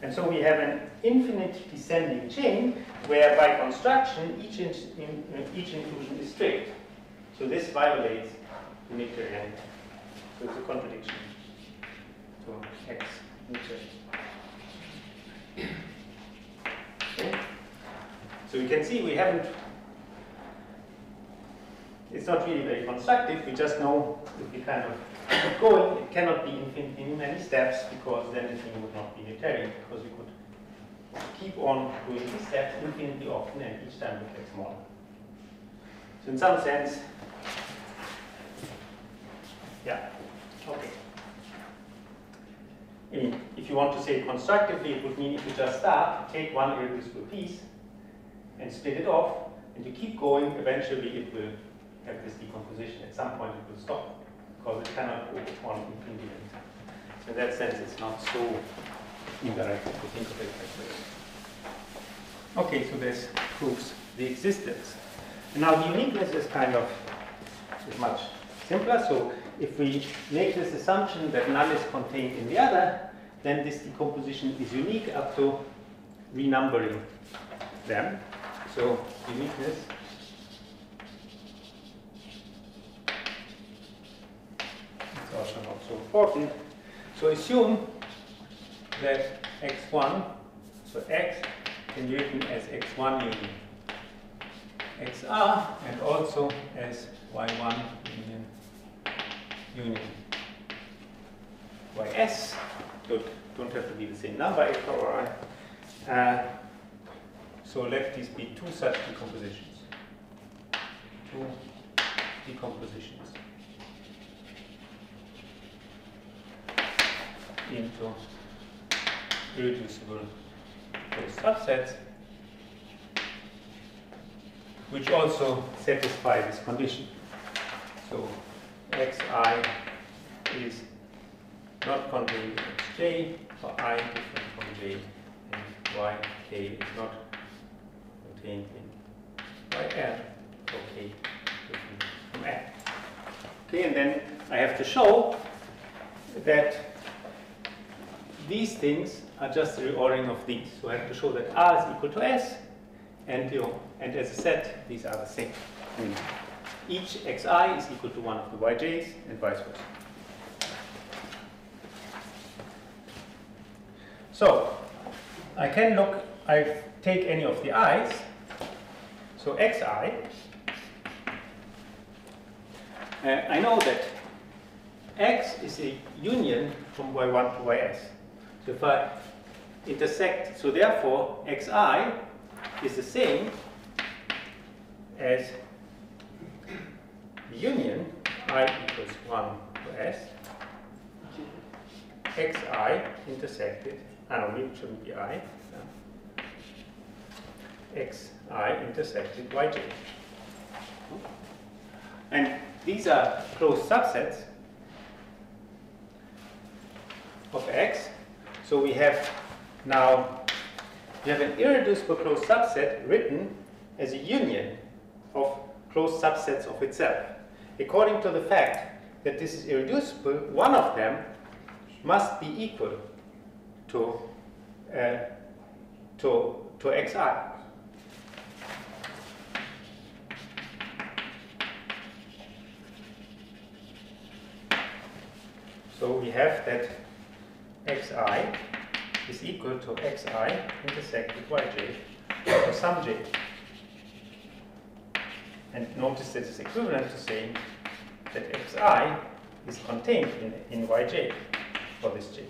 And so we have an infinite descending chain where by construction each, in, in, each inclusion is strict. So this violates Noetherian. So it's a contradiction to X. Okay. So you can see we haven't, it's not really very constructive, we just know if we kind of keep going, it cannot be infinite in many steps because then the thing would not be Noetherian because we could keep on doing these steps infinitely often and each time we get smaller. So in some sense, yeah, okay. If you want to say constructively, it would mean if you just start, take one irreducible piece and split it off, and you keep going, eventually it will have this decomposition. At some point it will stop, because it cannot go on infinity So in that sense, it's not so indirect to think of it like this. Okay, so this proves the existence. And now the uniqueness is kind of is much simpler. So if we make this assumption that none is contained in the other, then this decomposition is unique up to renumbering them. So uniqueness is also not so important. So assume that x1, so x can be written as x1 union xr and also as y1 union union ys. Don't, don't have to be the same number, x power i. Uh, so let these be two such decompositions. Two decompositions into irreducible subsets which also satisfy this condition. So xi is not contained in xj for i different from j and yk is not contained in yl for k different from l. Okay, and then I have to show that these things are just the reordering of these. So I have to show that R is equal to S, and you know, and as a set, these are the same. Mm each xi is equal to one of the yj's and vice versa. So I can look, I take any of the i's, so xi, uh, I know that x is a union from y1 to ys. So if I intersect, so therefore xi is the same as union i equals 1 to s xi intersected, I don't know, it shouldn't be i, xi intersected yj. And these are closed subsets of x. So we have now, we have an irreducible closed subset written as a union of closed subsets of itself. According to the fact that this is irreducible, one of them must be equal to, uh, to, to xi. So we have that xi is equal to xi intersect with yj for some j. And notice this is equivalent to saying that xi is contained in, in yj for this j.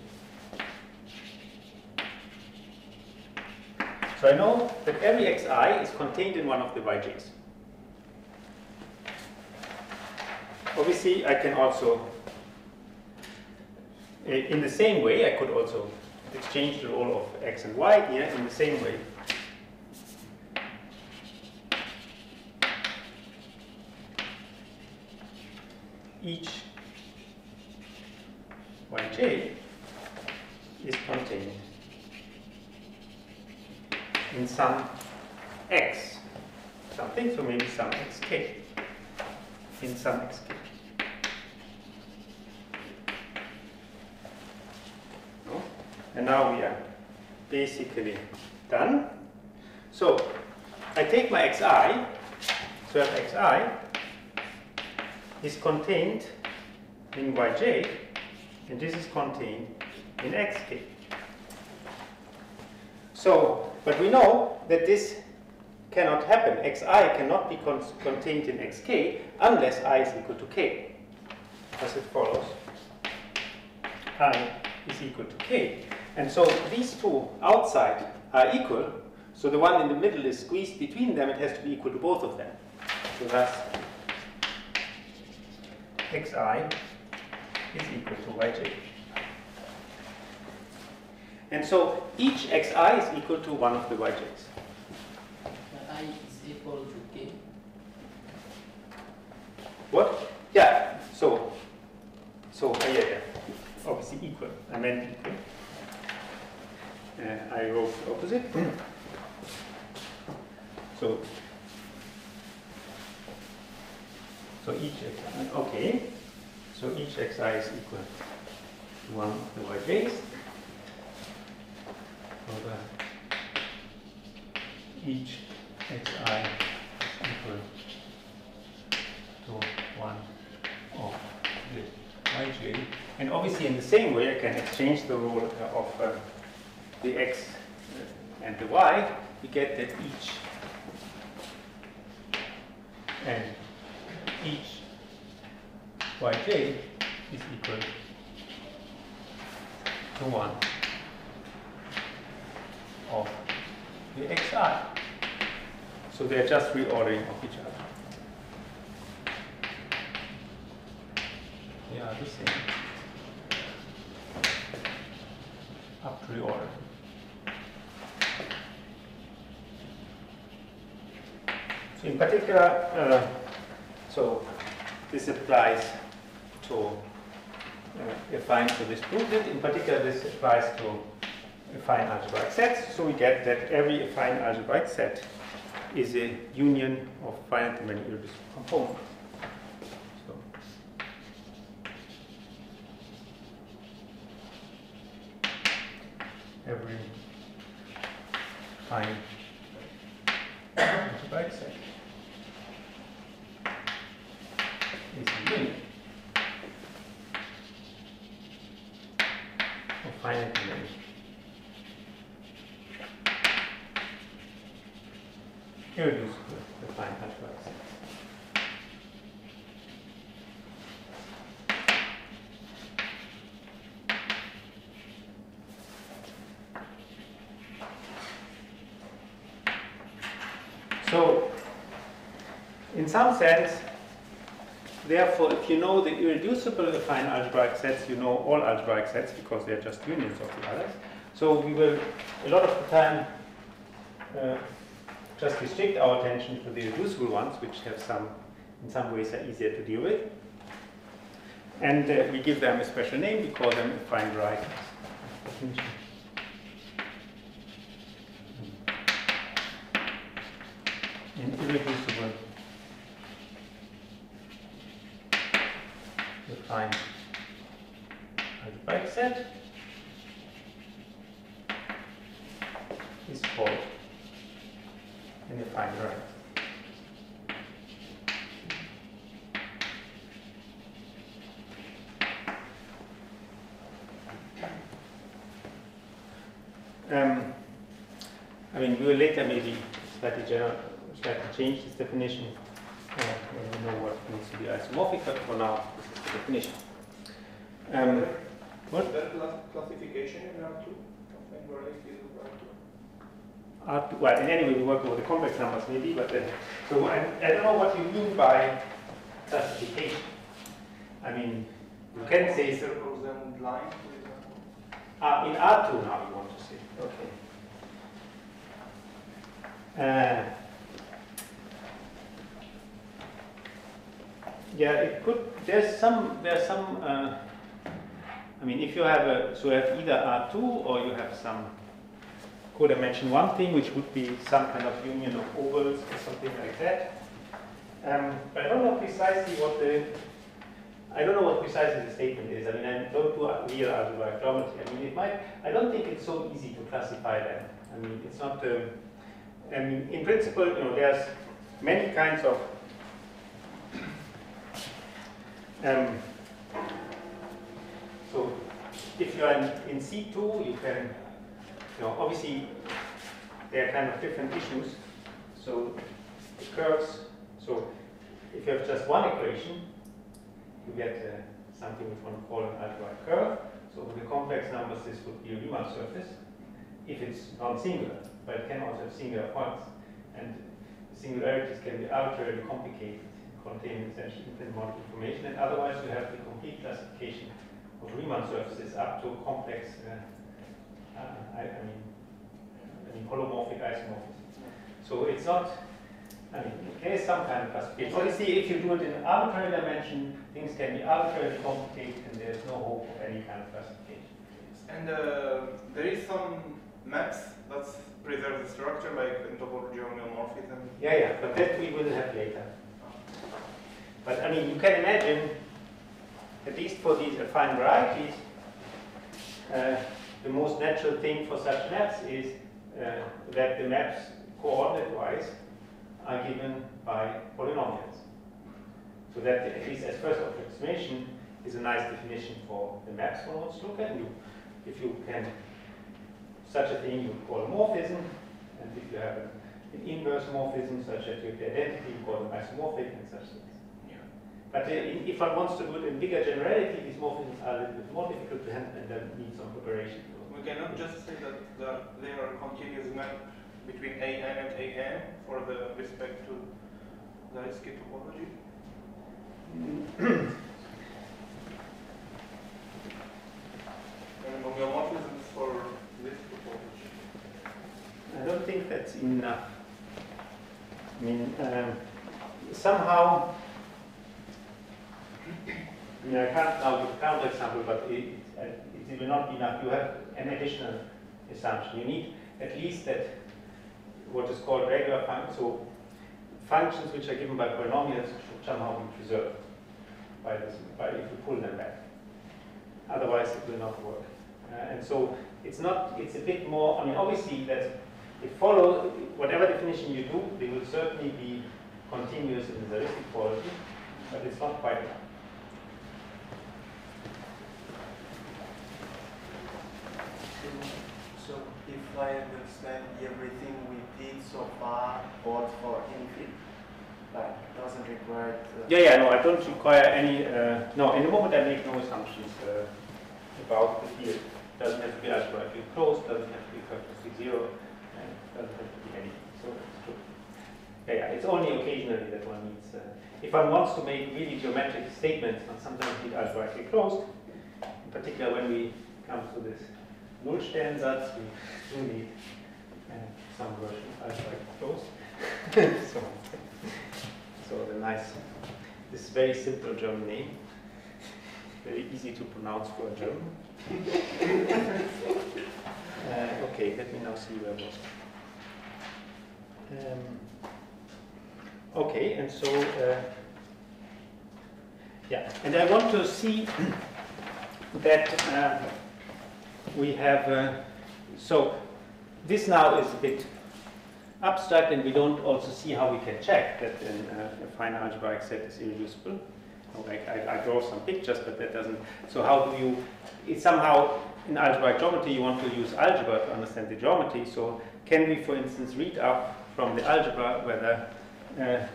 So I know that every xi is contained in one of the yj's. Obviously, I can also, eh, in the same way, I could also exchange the role of x and y here in the same way. Each yj is contained in some x something, so maybe some xk, in some xk. No? And now we are basically done. So I take my xi, so I have xi is contained in yj, and this is contained in xk. So, but we know that this cannot happen. xi cannot be con contained in xk unless i is equal to k. As it follows, i is equal to k. And so these two outside are equal, so the one in the middle is squeezed between them, it has to be equal to both of them. So thus, xi is equal to yj. And so each xi is equal to one of the yj's. i is equal to k. What? Yeah, so, so, uh, yeah, yeah, obviously equal. I meant equal. Uh, I wrote the opposite. so, so each xi, okay. So each xi is equal to one of the that each xi is equal to one of the yj. And obviously in the same way I can exchange the role uh, of uh, the x uh, and the y. We get that each and each yj is equal to one of the xi. So they're just reordering of each other. They are the same. Up to. So in particular, uh, so this applies to uh, affine, so this proved. In particular, this applies to affine algebraic sets. So we get that every affine algebraic set is a union of finitely many irreducible components. So every affine algebraic set is a union of finitely many irreducible affine algebraic sets. So, in some sense, therefore, if you know the irreducible affine algebraic sets, you know all algebraic sets because they're just unions of the others. So we will, a lot of the time, uh, just restrict our attention to the irreducible ones, which have some, in some ways, are easier to deal with. And uh, we give them a special name. We call them affine varieties. an irreducible affine algebraic set is called an affine variety. Um, I mean, we will later maybe slightly, general, slightly this definition when we know what needs to be isomorphic, but for now, this is the definition. Um, what? Is there classification in R2? Affine variety of R2? R2, well, in any way, we work over the complex numbers maybe, but then, so I, I don't know what you mean by classification. I mean, you can say, circles and lines, for example. ah, in R2 now you want to say, okay. Uh, yeah, it could, there's some, there's some, uh, I mean, if you have a, so you have either R2 or you have some could I mention one thing, which would be some kind of union of ovals or something like that. Um, but I don't know precisely what the, I don't know what precisely the statement is. I mean, I don't do real algebraic geometry. I mean, it might, I don't think it's so easy to classify them. I mean, it's not, um, I mean, in principle, you know, there's many kinds of um, so if you're in, in C2, you can, you know, obviously there are kind of different issues. So the curves, so if you have just one equation, you get uh, something which one call an algebraic curve. So with the complex numbers, this would be a Riemann surface if it's non-singular, but it can also have singular points. And singularities can be arbitrarily complicated, contain essentially infinite amount of information, and otherwise you have the complete classification of Riemann surfaces up to complex, uh, uh, I, I mean, I mean holomorphic isomorphism. So it's not, I mean, there is some kind of classification. Obviously, if you do it in an arbitrary dimension, things can be arbitrarily complicated, and there's no hope of any kind of classification. And uh, there is some maps that preserve the structure, like in topology homeomorphism. Yeah, yeah, but that we will have later. But I mean, you can imagine, at least for these affine varieties, uh, the most natural thing for such maps is uh, that the maps, coordinate-wise, are given by polynomials. So that, at least as first approximation, is a nice definition for the maps one wants to look at. You, if you can, such a thing you call a morphism, and if you have an inverse morphism such that you have the identity, you call them isomorphic and such things. Yeah. But uh, if one wants to do it in bigger generality, these morphisms are a little bit more difficult to handle and then need some preparation. We cannot just say that, that they are continuous map between AN and AN for the respect to Zariski topology. And homeomorphisms for this topology. I don't think that's enough. I mean, um, somehow, I mean, I can't now give a counterexample, but it, it, it will not be enough. You have an additional assumption. You need at least that what is called regular functions, so functions which are given by polynomials should somehow be preserved by, this, by if you pull them back. Otherwise, it will not work. Uh, and so it's not, it's a bit more, I mean, obviously that it follows, whatever definition you do, they will certainly be continuous in the Zariski quality, but it's not quite enough. So if I understand everything we did so far, both for anything, like doesn't require. uh, Yeah, yeah, no, I don't require any, uh, no, in the moment I make no assumptions uh, about the field. Doesn't have to be algebraically closed, doesn't have to be perfectly zero, doesn't have to be anything, so it's true. Yeah, yeah, it's only occasionally that one needs, uh, if one wants to make really geometric statements, one sometimes need algebraically closed. In particular, when we come to this Nullstellensatz, we need uh, some version of algebraically closed. so, so the nice, this very simple German name, very easy to pronounce for a German. uh, okay, let me now see where I was. Um, okay, and so, uh, yeah, and I want to see that uh, we have, uh, so this now is a bit abstract and we don't also see how we can check that an, uh, a fine algebraic set is irreducible. Like I, I draw some pictures, but that doesn't, so how do you, it's somehow in algebraic geometry you want to use algebra to understand the geometry, so can we for instance read up from the algebra whether uh,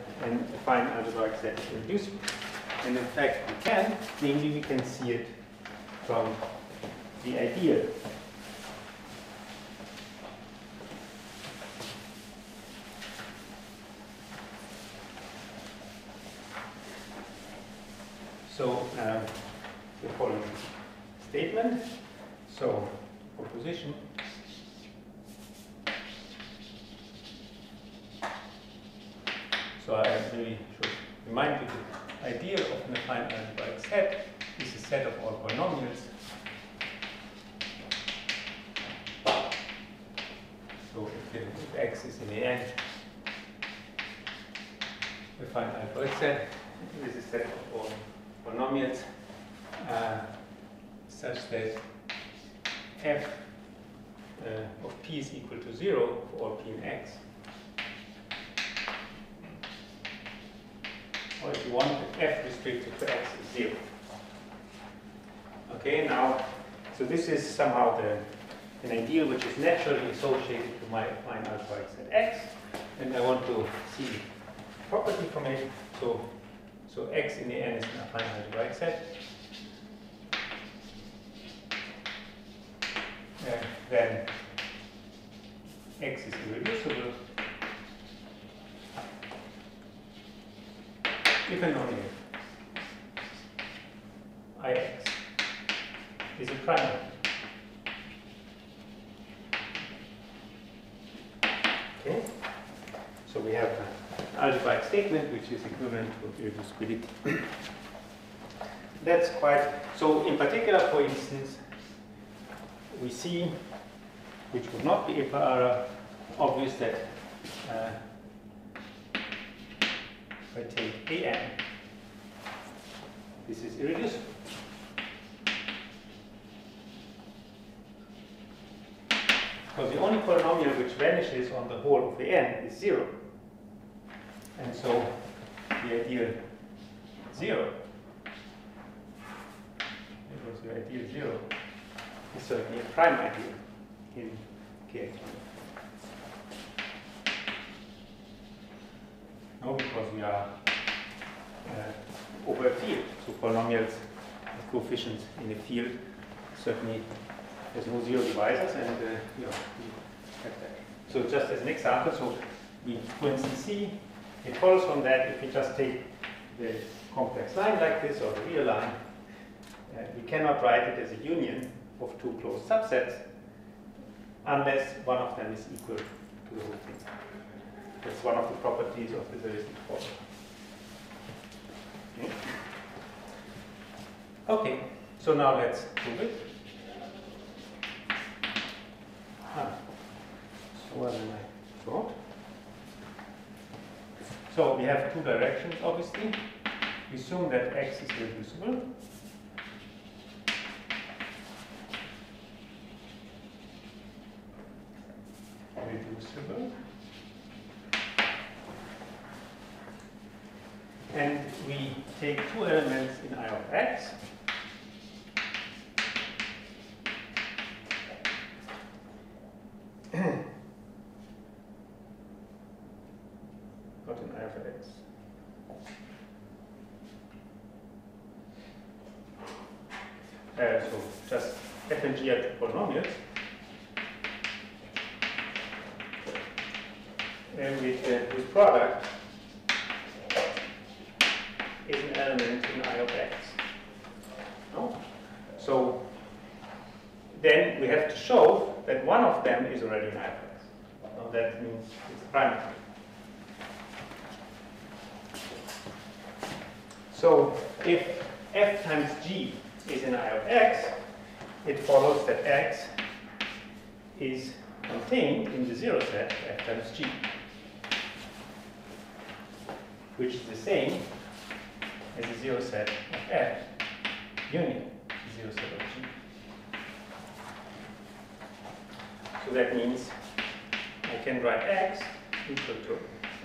affine algebraic set is irreducible? And in fact we can, namely we can see it from the ideal. So um, the following statement. So proposition. So I really should remind you the idea of an affine algebraic set is a set of all polynomials. So if, if x is in the end a affine algebraic set, this is a set of all polynomials uh, such that f uh, of p is equal to 0 for all p in x. Or if you want, f restricted to x is 0. Okay, now, so this is somehow the, an ideal which is naturally associated to my affine algebraic set x, and I want to see property from it. So so x in the end is an affine algebraic set. And then x is irreducible if and only if ix is a prime. Okay, so we have an algebraic statement which is equivalent to irreducibility. That's quite, so in particular, for instance, we see, which would not be a priori, obvious that uh, if I take an, this is irreducible. Because the only polynomial which vanishes on the whole of the n is zero. And so the ideal zero, it was the ideal zero, is certainly a prime ideal in Kx. No, because we are uh, over a field, so polynomials have coefficients in a field certainly there's no zero divisors and uh, you know. So just as an example, so we for instance see it follows from that if we just take the complex line like this or the real line, uh, we cannot write it as a union of two closed subsets unless one of them is equal to the whole thing. That's one of the properties of the heuristic form. Okay. okay, so now let's prove it. Ah, so what am I thought? So we have two directions, obviously. We assume that x is reducible. Reducible. And we take two elements in I of x. not in I of x. Uh, so just f and g are two polynomials. And with uh, this product is an element in I of x. No? So then we have to show that one of them is already in I of x. So that means it's prime. So if f times g is in I of x, it follows that x is contained in the zero set f times g. which is the same as the zero set of F union the zero set of G. So that means I can write X equal to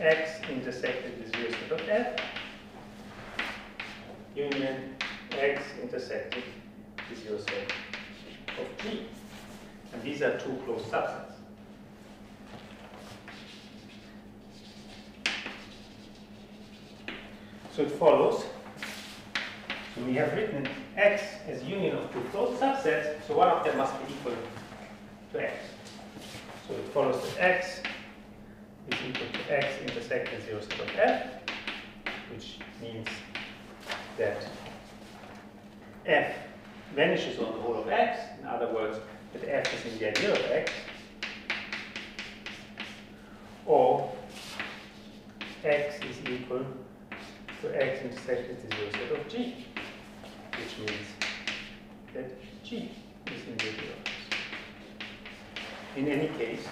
X intersected the zero set of F union X intersected the zero set of G. And these are two closed subsets. So it follows. We have written X as union of two closed subsets, so one of them must be equal to X. So it follows that X is equal to X intersected zero set of F, which means that F vanishes on the whole of X. In other words, that F is in the ideal of X. Or X is equal to X intersected the zero set of G, which means that G is in the ideal of X. In any case,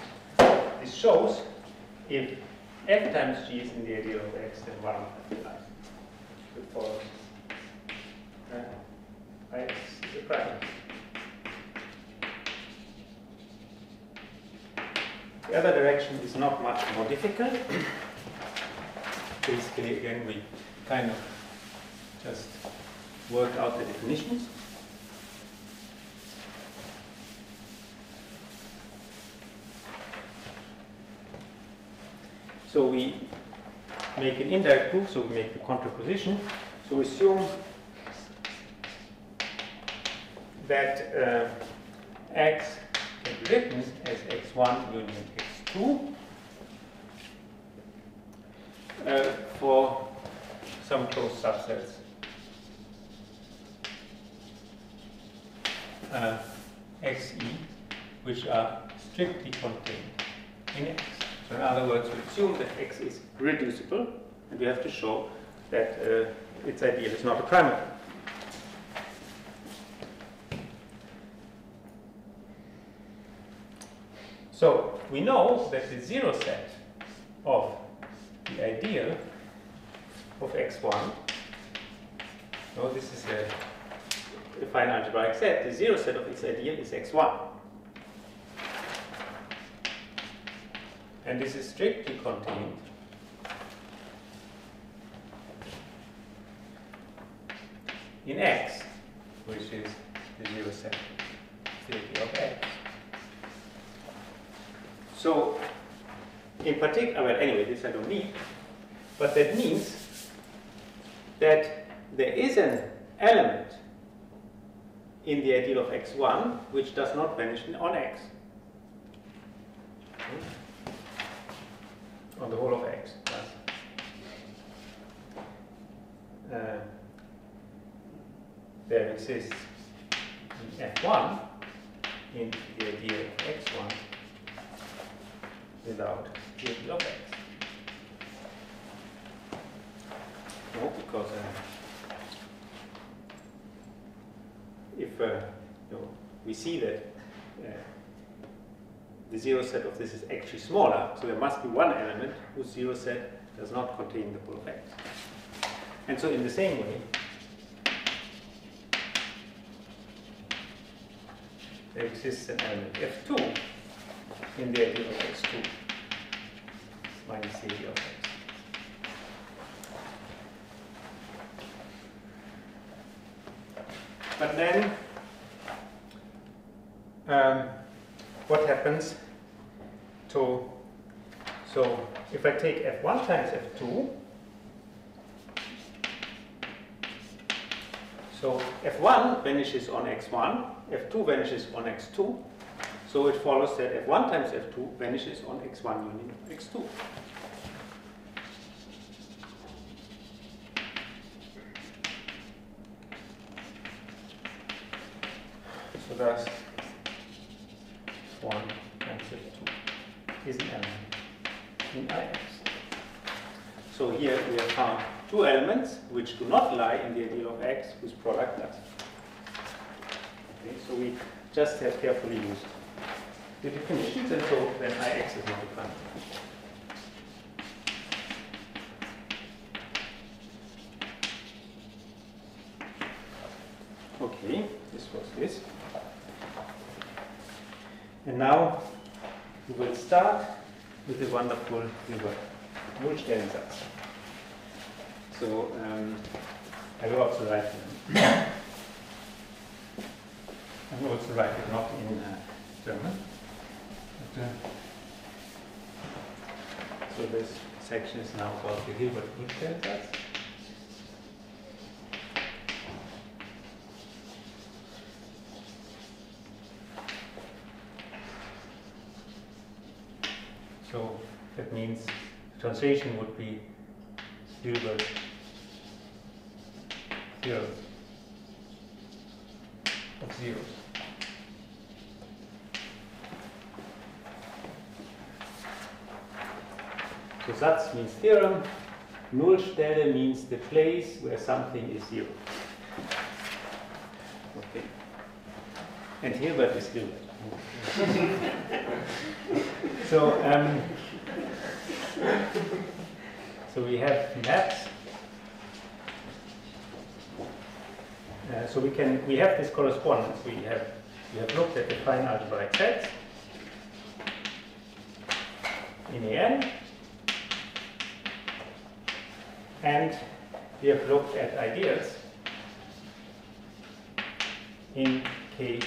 this shows if f times g is in the ideal of x, then one of them applies. It follows. Uh, x is a prime. The other direction is not much more difficult. Basically, again, we kind of just work out the definitions. So we make an indirect proof, so we make the contraposition. So we assume that uh, x can be written as x1 union x2 uh, for some closed subsets uh, xe, which are strictly contained in x. So in other words, we assume that x is reducible, and we have to show that uh, its ideal is not a primary. So we know that the zero set of the ideal of x1, no, this is a, affine algebraic set, the zero set of its ideal is x1. and this is strictly contained in X, which is the zero set of X. So, in particular, well, anyway, this I don't need, but that means that there is an element in the ideal of x1 which does not vanish on x. on the whole of x. Uh, there exists in f1 in the ideal of x1 without the idea of x. No, because uh, if uh, you know, we see that uh, the zero set of this is actually smaller, so there must be one element whose zero set does not contain the of x. And so in the same way, there exists an element f2 in the ideal of x2 minus the of x. But then, um, what happens to, so if I take f1 times f2, so f1 vanishes on x1, f2 vanishes on x2, so it follows that f1 times f2 vanishes on x1 union x2. So that's just have carefully used. Did you finish? And so then Ix is not defined. Okay, this was this. And now we will start with the wonderful river, Nullstellensatz. So um, I will also write them. I will also write it not in uh, German. But, uh, so this section is now called the Hilbert Nullstellensatz. So that means translation would be Hilbert theorem of zeros. So Satz means theorem, Nullstelle means the place where something is zero. Okay. And Hilbert is Hilbert. so, um, so we have maps. Uh, so we can we have this correspondence. We have we have looked at the affine algebraic sets in AN, and we have looked at ideals in K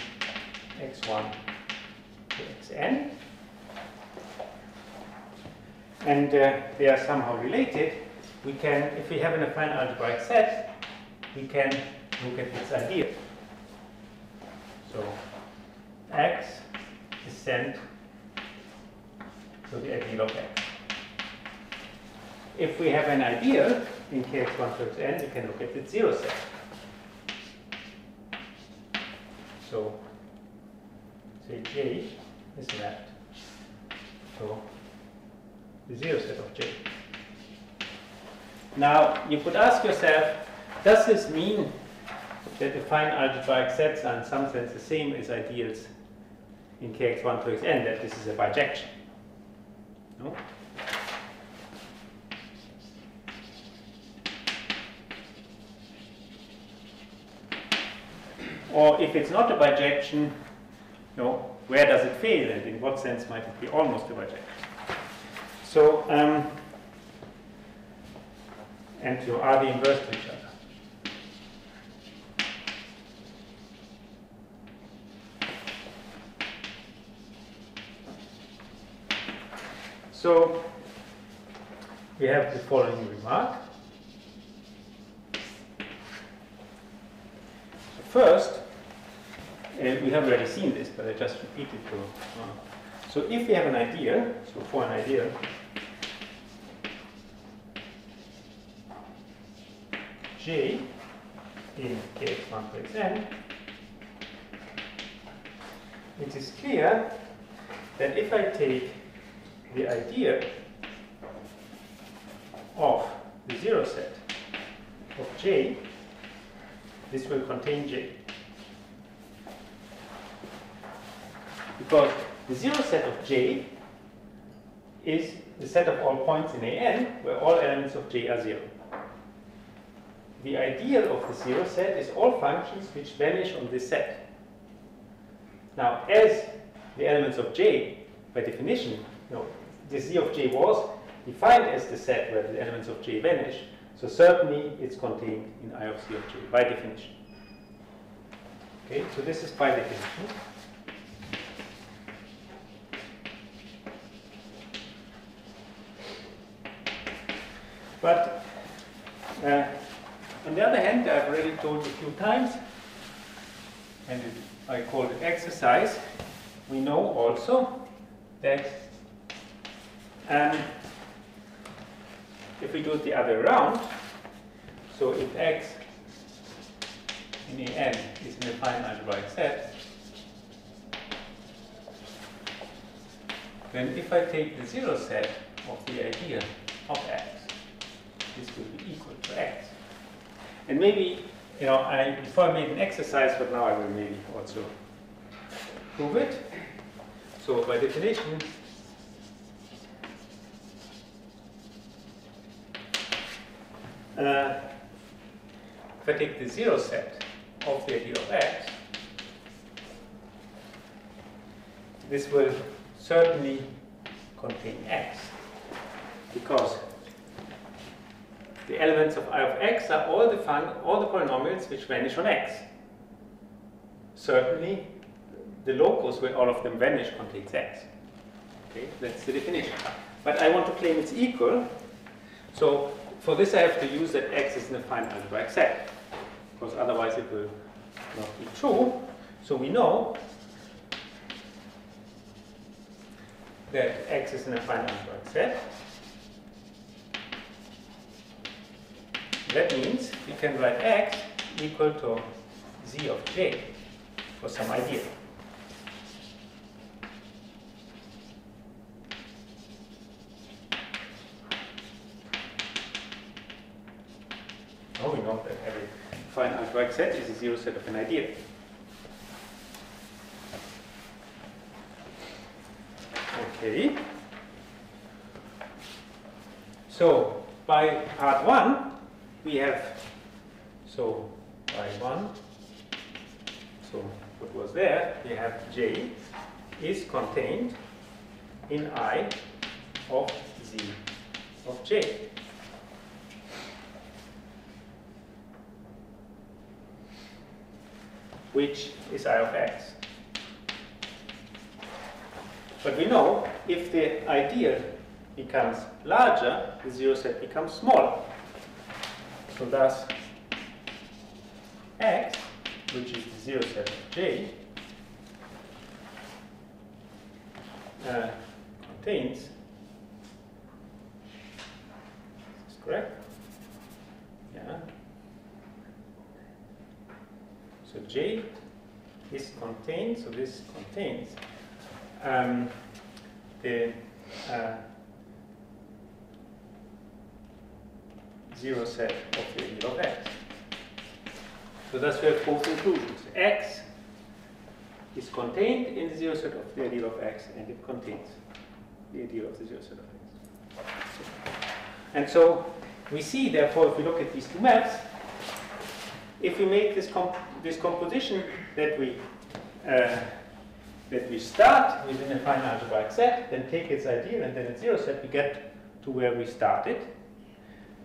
x1 to xn. And uh, they are somehow related. We can, if we have an affine algebraic set, we can look at its ideal. So x is sent to the ideal of x. If we have an ideal in kx1 to xn, we can look at its zero set. So say J is left. to the zero set of J. Now, you could ask yourself, does this mean that the affine algebraic sets are in some sense the same as ideals in kx1 to xn, that this is a bijection? No? Or if it's not a bijection, you know, where does it fail and in what sense might it be almost a bijection? So, um, and you are the inverse to each other. So, we have the following remark. First, uh, we have already seen this, but I just repeat it to. Uh, so if we have an idea, so for an idea, j in kx1 to xn, it is clear that if I take the idea of the zero set of j, this will contain j. Because the zero set of j is the set of all points in an where all elements of j are zero. The ideal of the zero set is all functions which vanish on this set. Now, as the elements of j, by definition, you know, the z of j was defined as the set where the elements of j vanish, so certainly it's contained in I of c of j, by definition. Okay, so this is by definition. But uh, on the other hand, I've already told a few times, and it, I call it exercise, we know also that um, if we do it the other way around, so if x in an is an affine algebraic set, then if I take the zero set of the idea of x, this will be equal to x. And maybe, you know, I before I made an exercise, but now I will maybe also prove it. So by definition, uh, if I take the zero set of the ideal of x, this will certainly contain x because the elements of I of x are all the fun, all the polynomials which vanish on x. Certainly, the locus where all of them vanish contains x. Okay, that's the definition. But I want to claim it's equal, so for this I have to use that x is in a finite algebraic set, because otherwise it will not be true. So we know that x is in a finite algebraic set. That means we can write x equal to z of j for some idea. Oh, we know that every finite algebraic set is a zero set of an ideal. Okay. So by part one, we have so by one. So what was there? We have J is contained in I of Z of J. which is I of x. But we know if the ideal becomes larger, the zero set becomes smaller. So thus, x, which is the zero set of j, uh, contains, is correct? Yeah. So j is contained, so this contains um, the uh, zero set of the ideal of x. So thus we have both inclusions. x is contained in the zero set of the ideal of x and it contains the ideal of the zero set of x. And so we see therefore if we look at these two maps, if we make this, comp this composition that we uh, that we start within a finite algebraic set, then take its ideal and then its zero set, we get to where we started.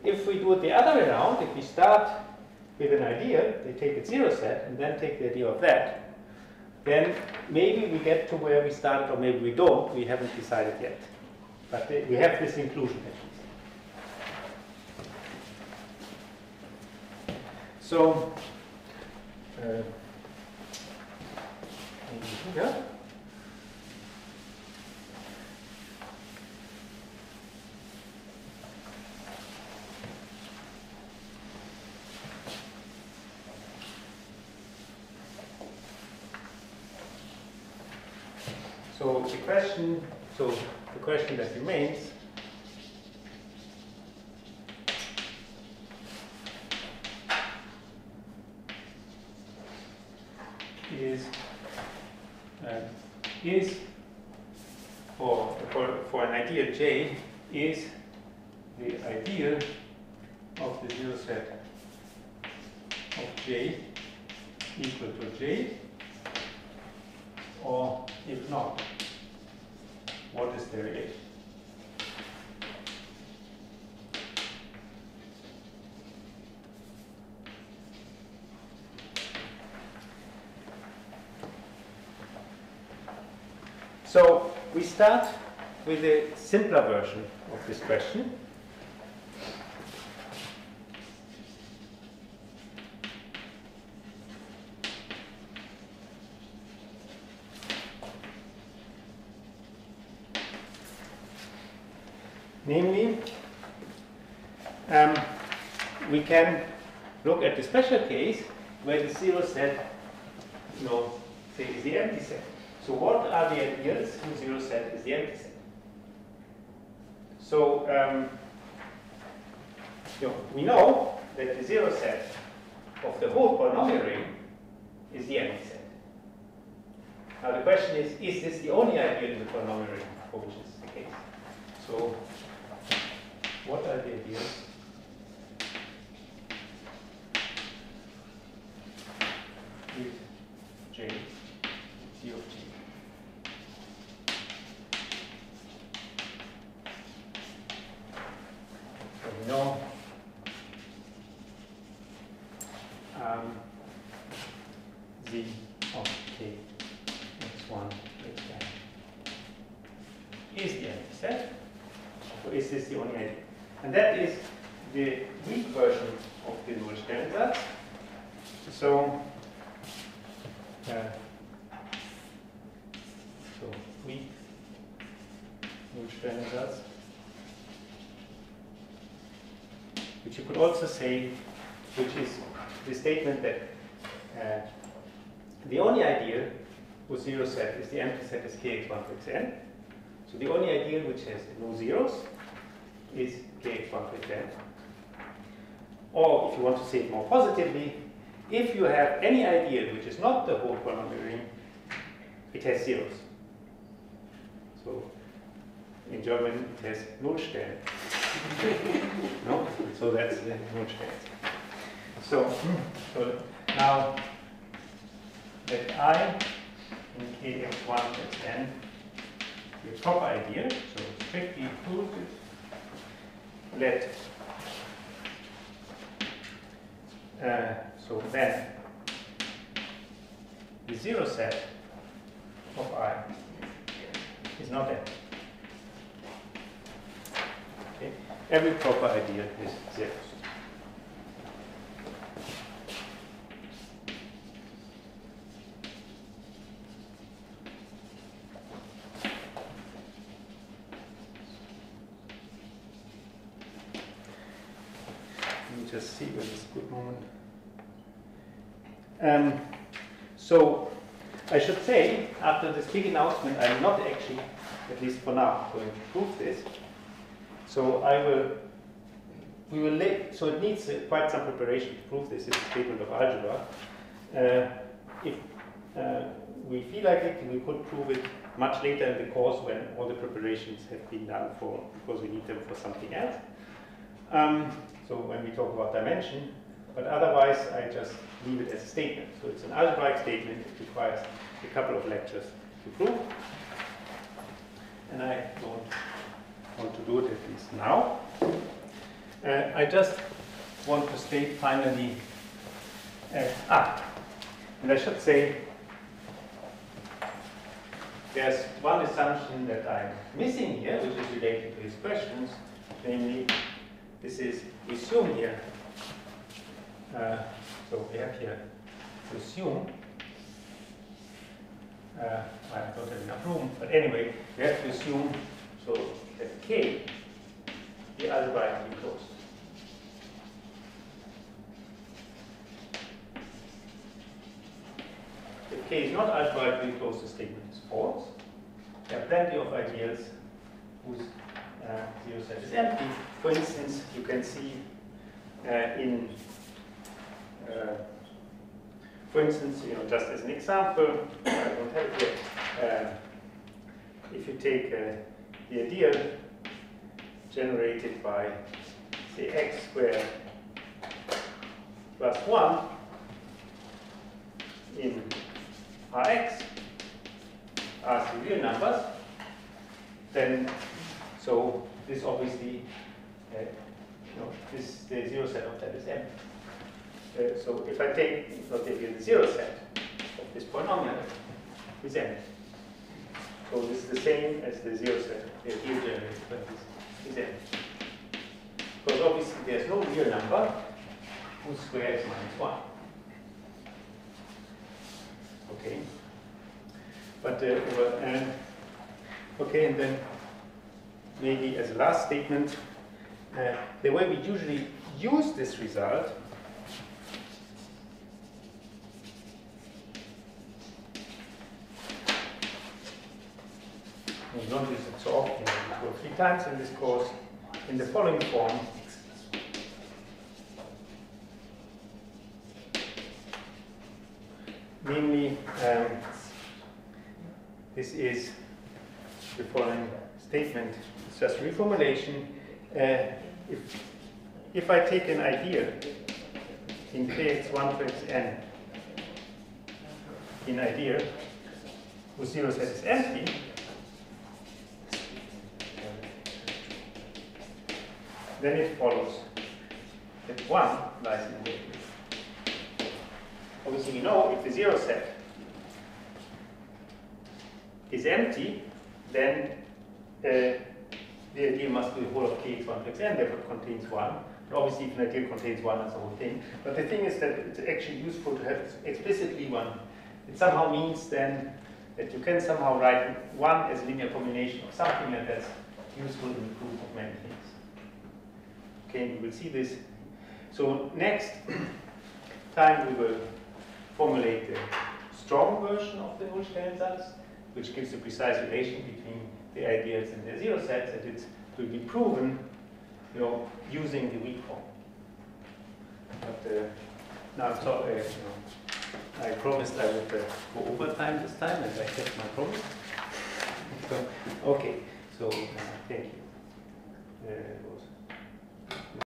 If we do it the other way around, if we start with an ideal, they take its zero set and then take the ideal of that, then maybe we get to where we started or maybe we don't, we haven't decided yet. But we have this inclusion at least. So, uh, yeah. So the question, so the question that remains is uh, is for, for for an ideal J is the ideal of the zero set of J equal to J or if not, what is the relation? So we start with a simpler version of this question. Namely, um, we can look at the special case where the zero set, you know, say is the empty set. So what are the ideals whose zero set is the empty set? So um, you know, we know that the zero set of the whole polynomial ring is the empty set. Now the question is, is this the only ideal in the polynomial ring for which is the case? So what are did is with of t. So we know say, which is the statement that uh, the only ideal with zero set is the empty set is kx1 to xn. So the only ideal which has no zeros is kx1 to xn. Or if you want to say it more positively, if you have any ideal which is not the whole polynomial ring, it has zeros. So in German it has Nullstellen. no? So that's the Nullstellen. So, so now let I in kx1 xn be a proper ideal, so strictly prove. Let uh, so then the zero set of I is not empty. Okay? Every proper idea is zeros. Let me just see when is a good moment. Um, so I should say, after this big announcement, I'm not actually, at least for now, going to prove this. So I will, we will lay, so it needs uh, quite some preparation to prove this. It's a statement of algebra. Uh, if uh, we feel like it, we could prove it much later in the course when all the preparations have been done for, because we need them for something else. Um, so when we talk about dimension, but otherwise I just leave it as a statement. So it's an algebraic statement, it requires a couple of lectures to prove. And I don't want to do it at least now. Uh, I just want to state finally, uh, ah, and I should say, there's one assumption that I'm missing here, which is related to his questions, namely, this is, assume here, uh, so we have here assume, uh, I don't have enough room, but anyway, we have to assume so that K be algebraically closed. If K is not algebraically closed, the statement is false. There are plenty of ideals whose uh, zero set is empty. For instance, you can see uh, in, uh, for instance, you know, just as an example, I don't have it. Uh, if you take uh, the ideal generated by say x squared plus 1 in Rx the real numbers, then so this obviously, uh, you know, this the zero set of that is m. Uh, so if I take not the zero set of this polynomial is m. So this is the same as the zero set is empty. Because obviously there's no real number whose square is minus 1. Okay. But, uh, and, okay, and then maybe as a last statement, uh, the way we usually use this result we don't use it so often, we go three times in this course, in the following form. Namely, um, this is the following statement. It's just reformulation. Uh, if, if I take an idea in kx1 to xn, in idea whose zero set is empty, then it follows that 1 lies in the obviously you know if the zero set is empty, then uh, the ideal must be the whole of kx1 plus n, therefore it contains 1. And obviously, if an ideal contains 1, that's the whole thing. But the thing is that it's actually useful to have explicitly 1. It somehow means then that you can somehow write 1 as a linear combination of something, and that's useful in the proof of many things. Okay, you will see this. So next time we will formulate the strong version of the Nullstellensatz, which gives a precise relation between the ideals and the zero sets, and it will be proven, you know, using the weak form. But uh, now, so, uh, you know, I promised I would uh, go over time this time, and I kept my promise. okay, so uh, thank you. Uh,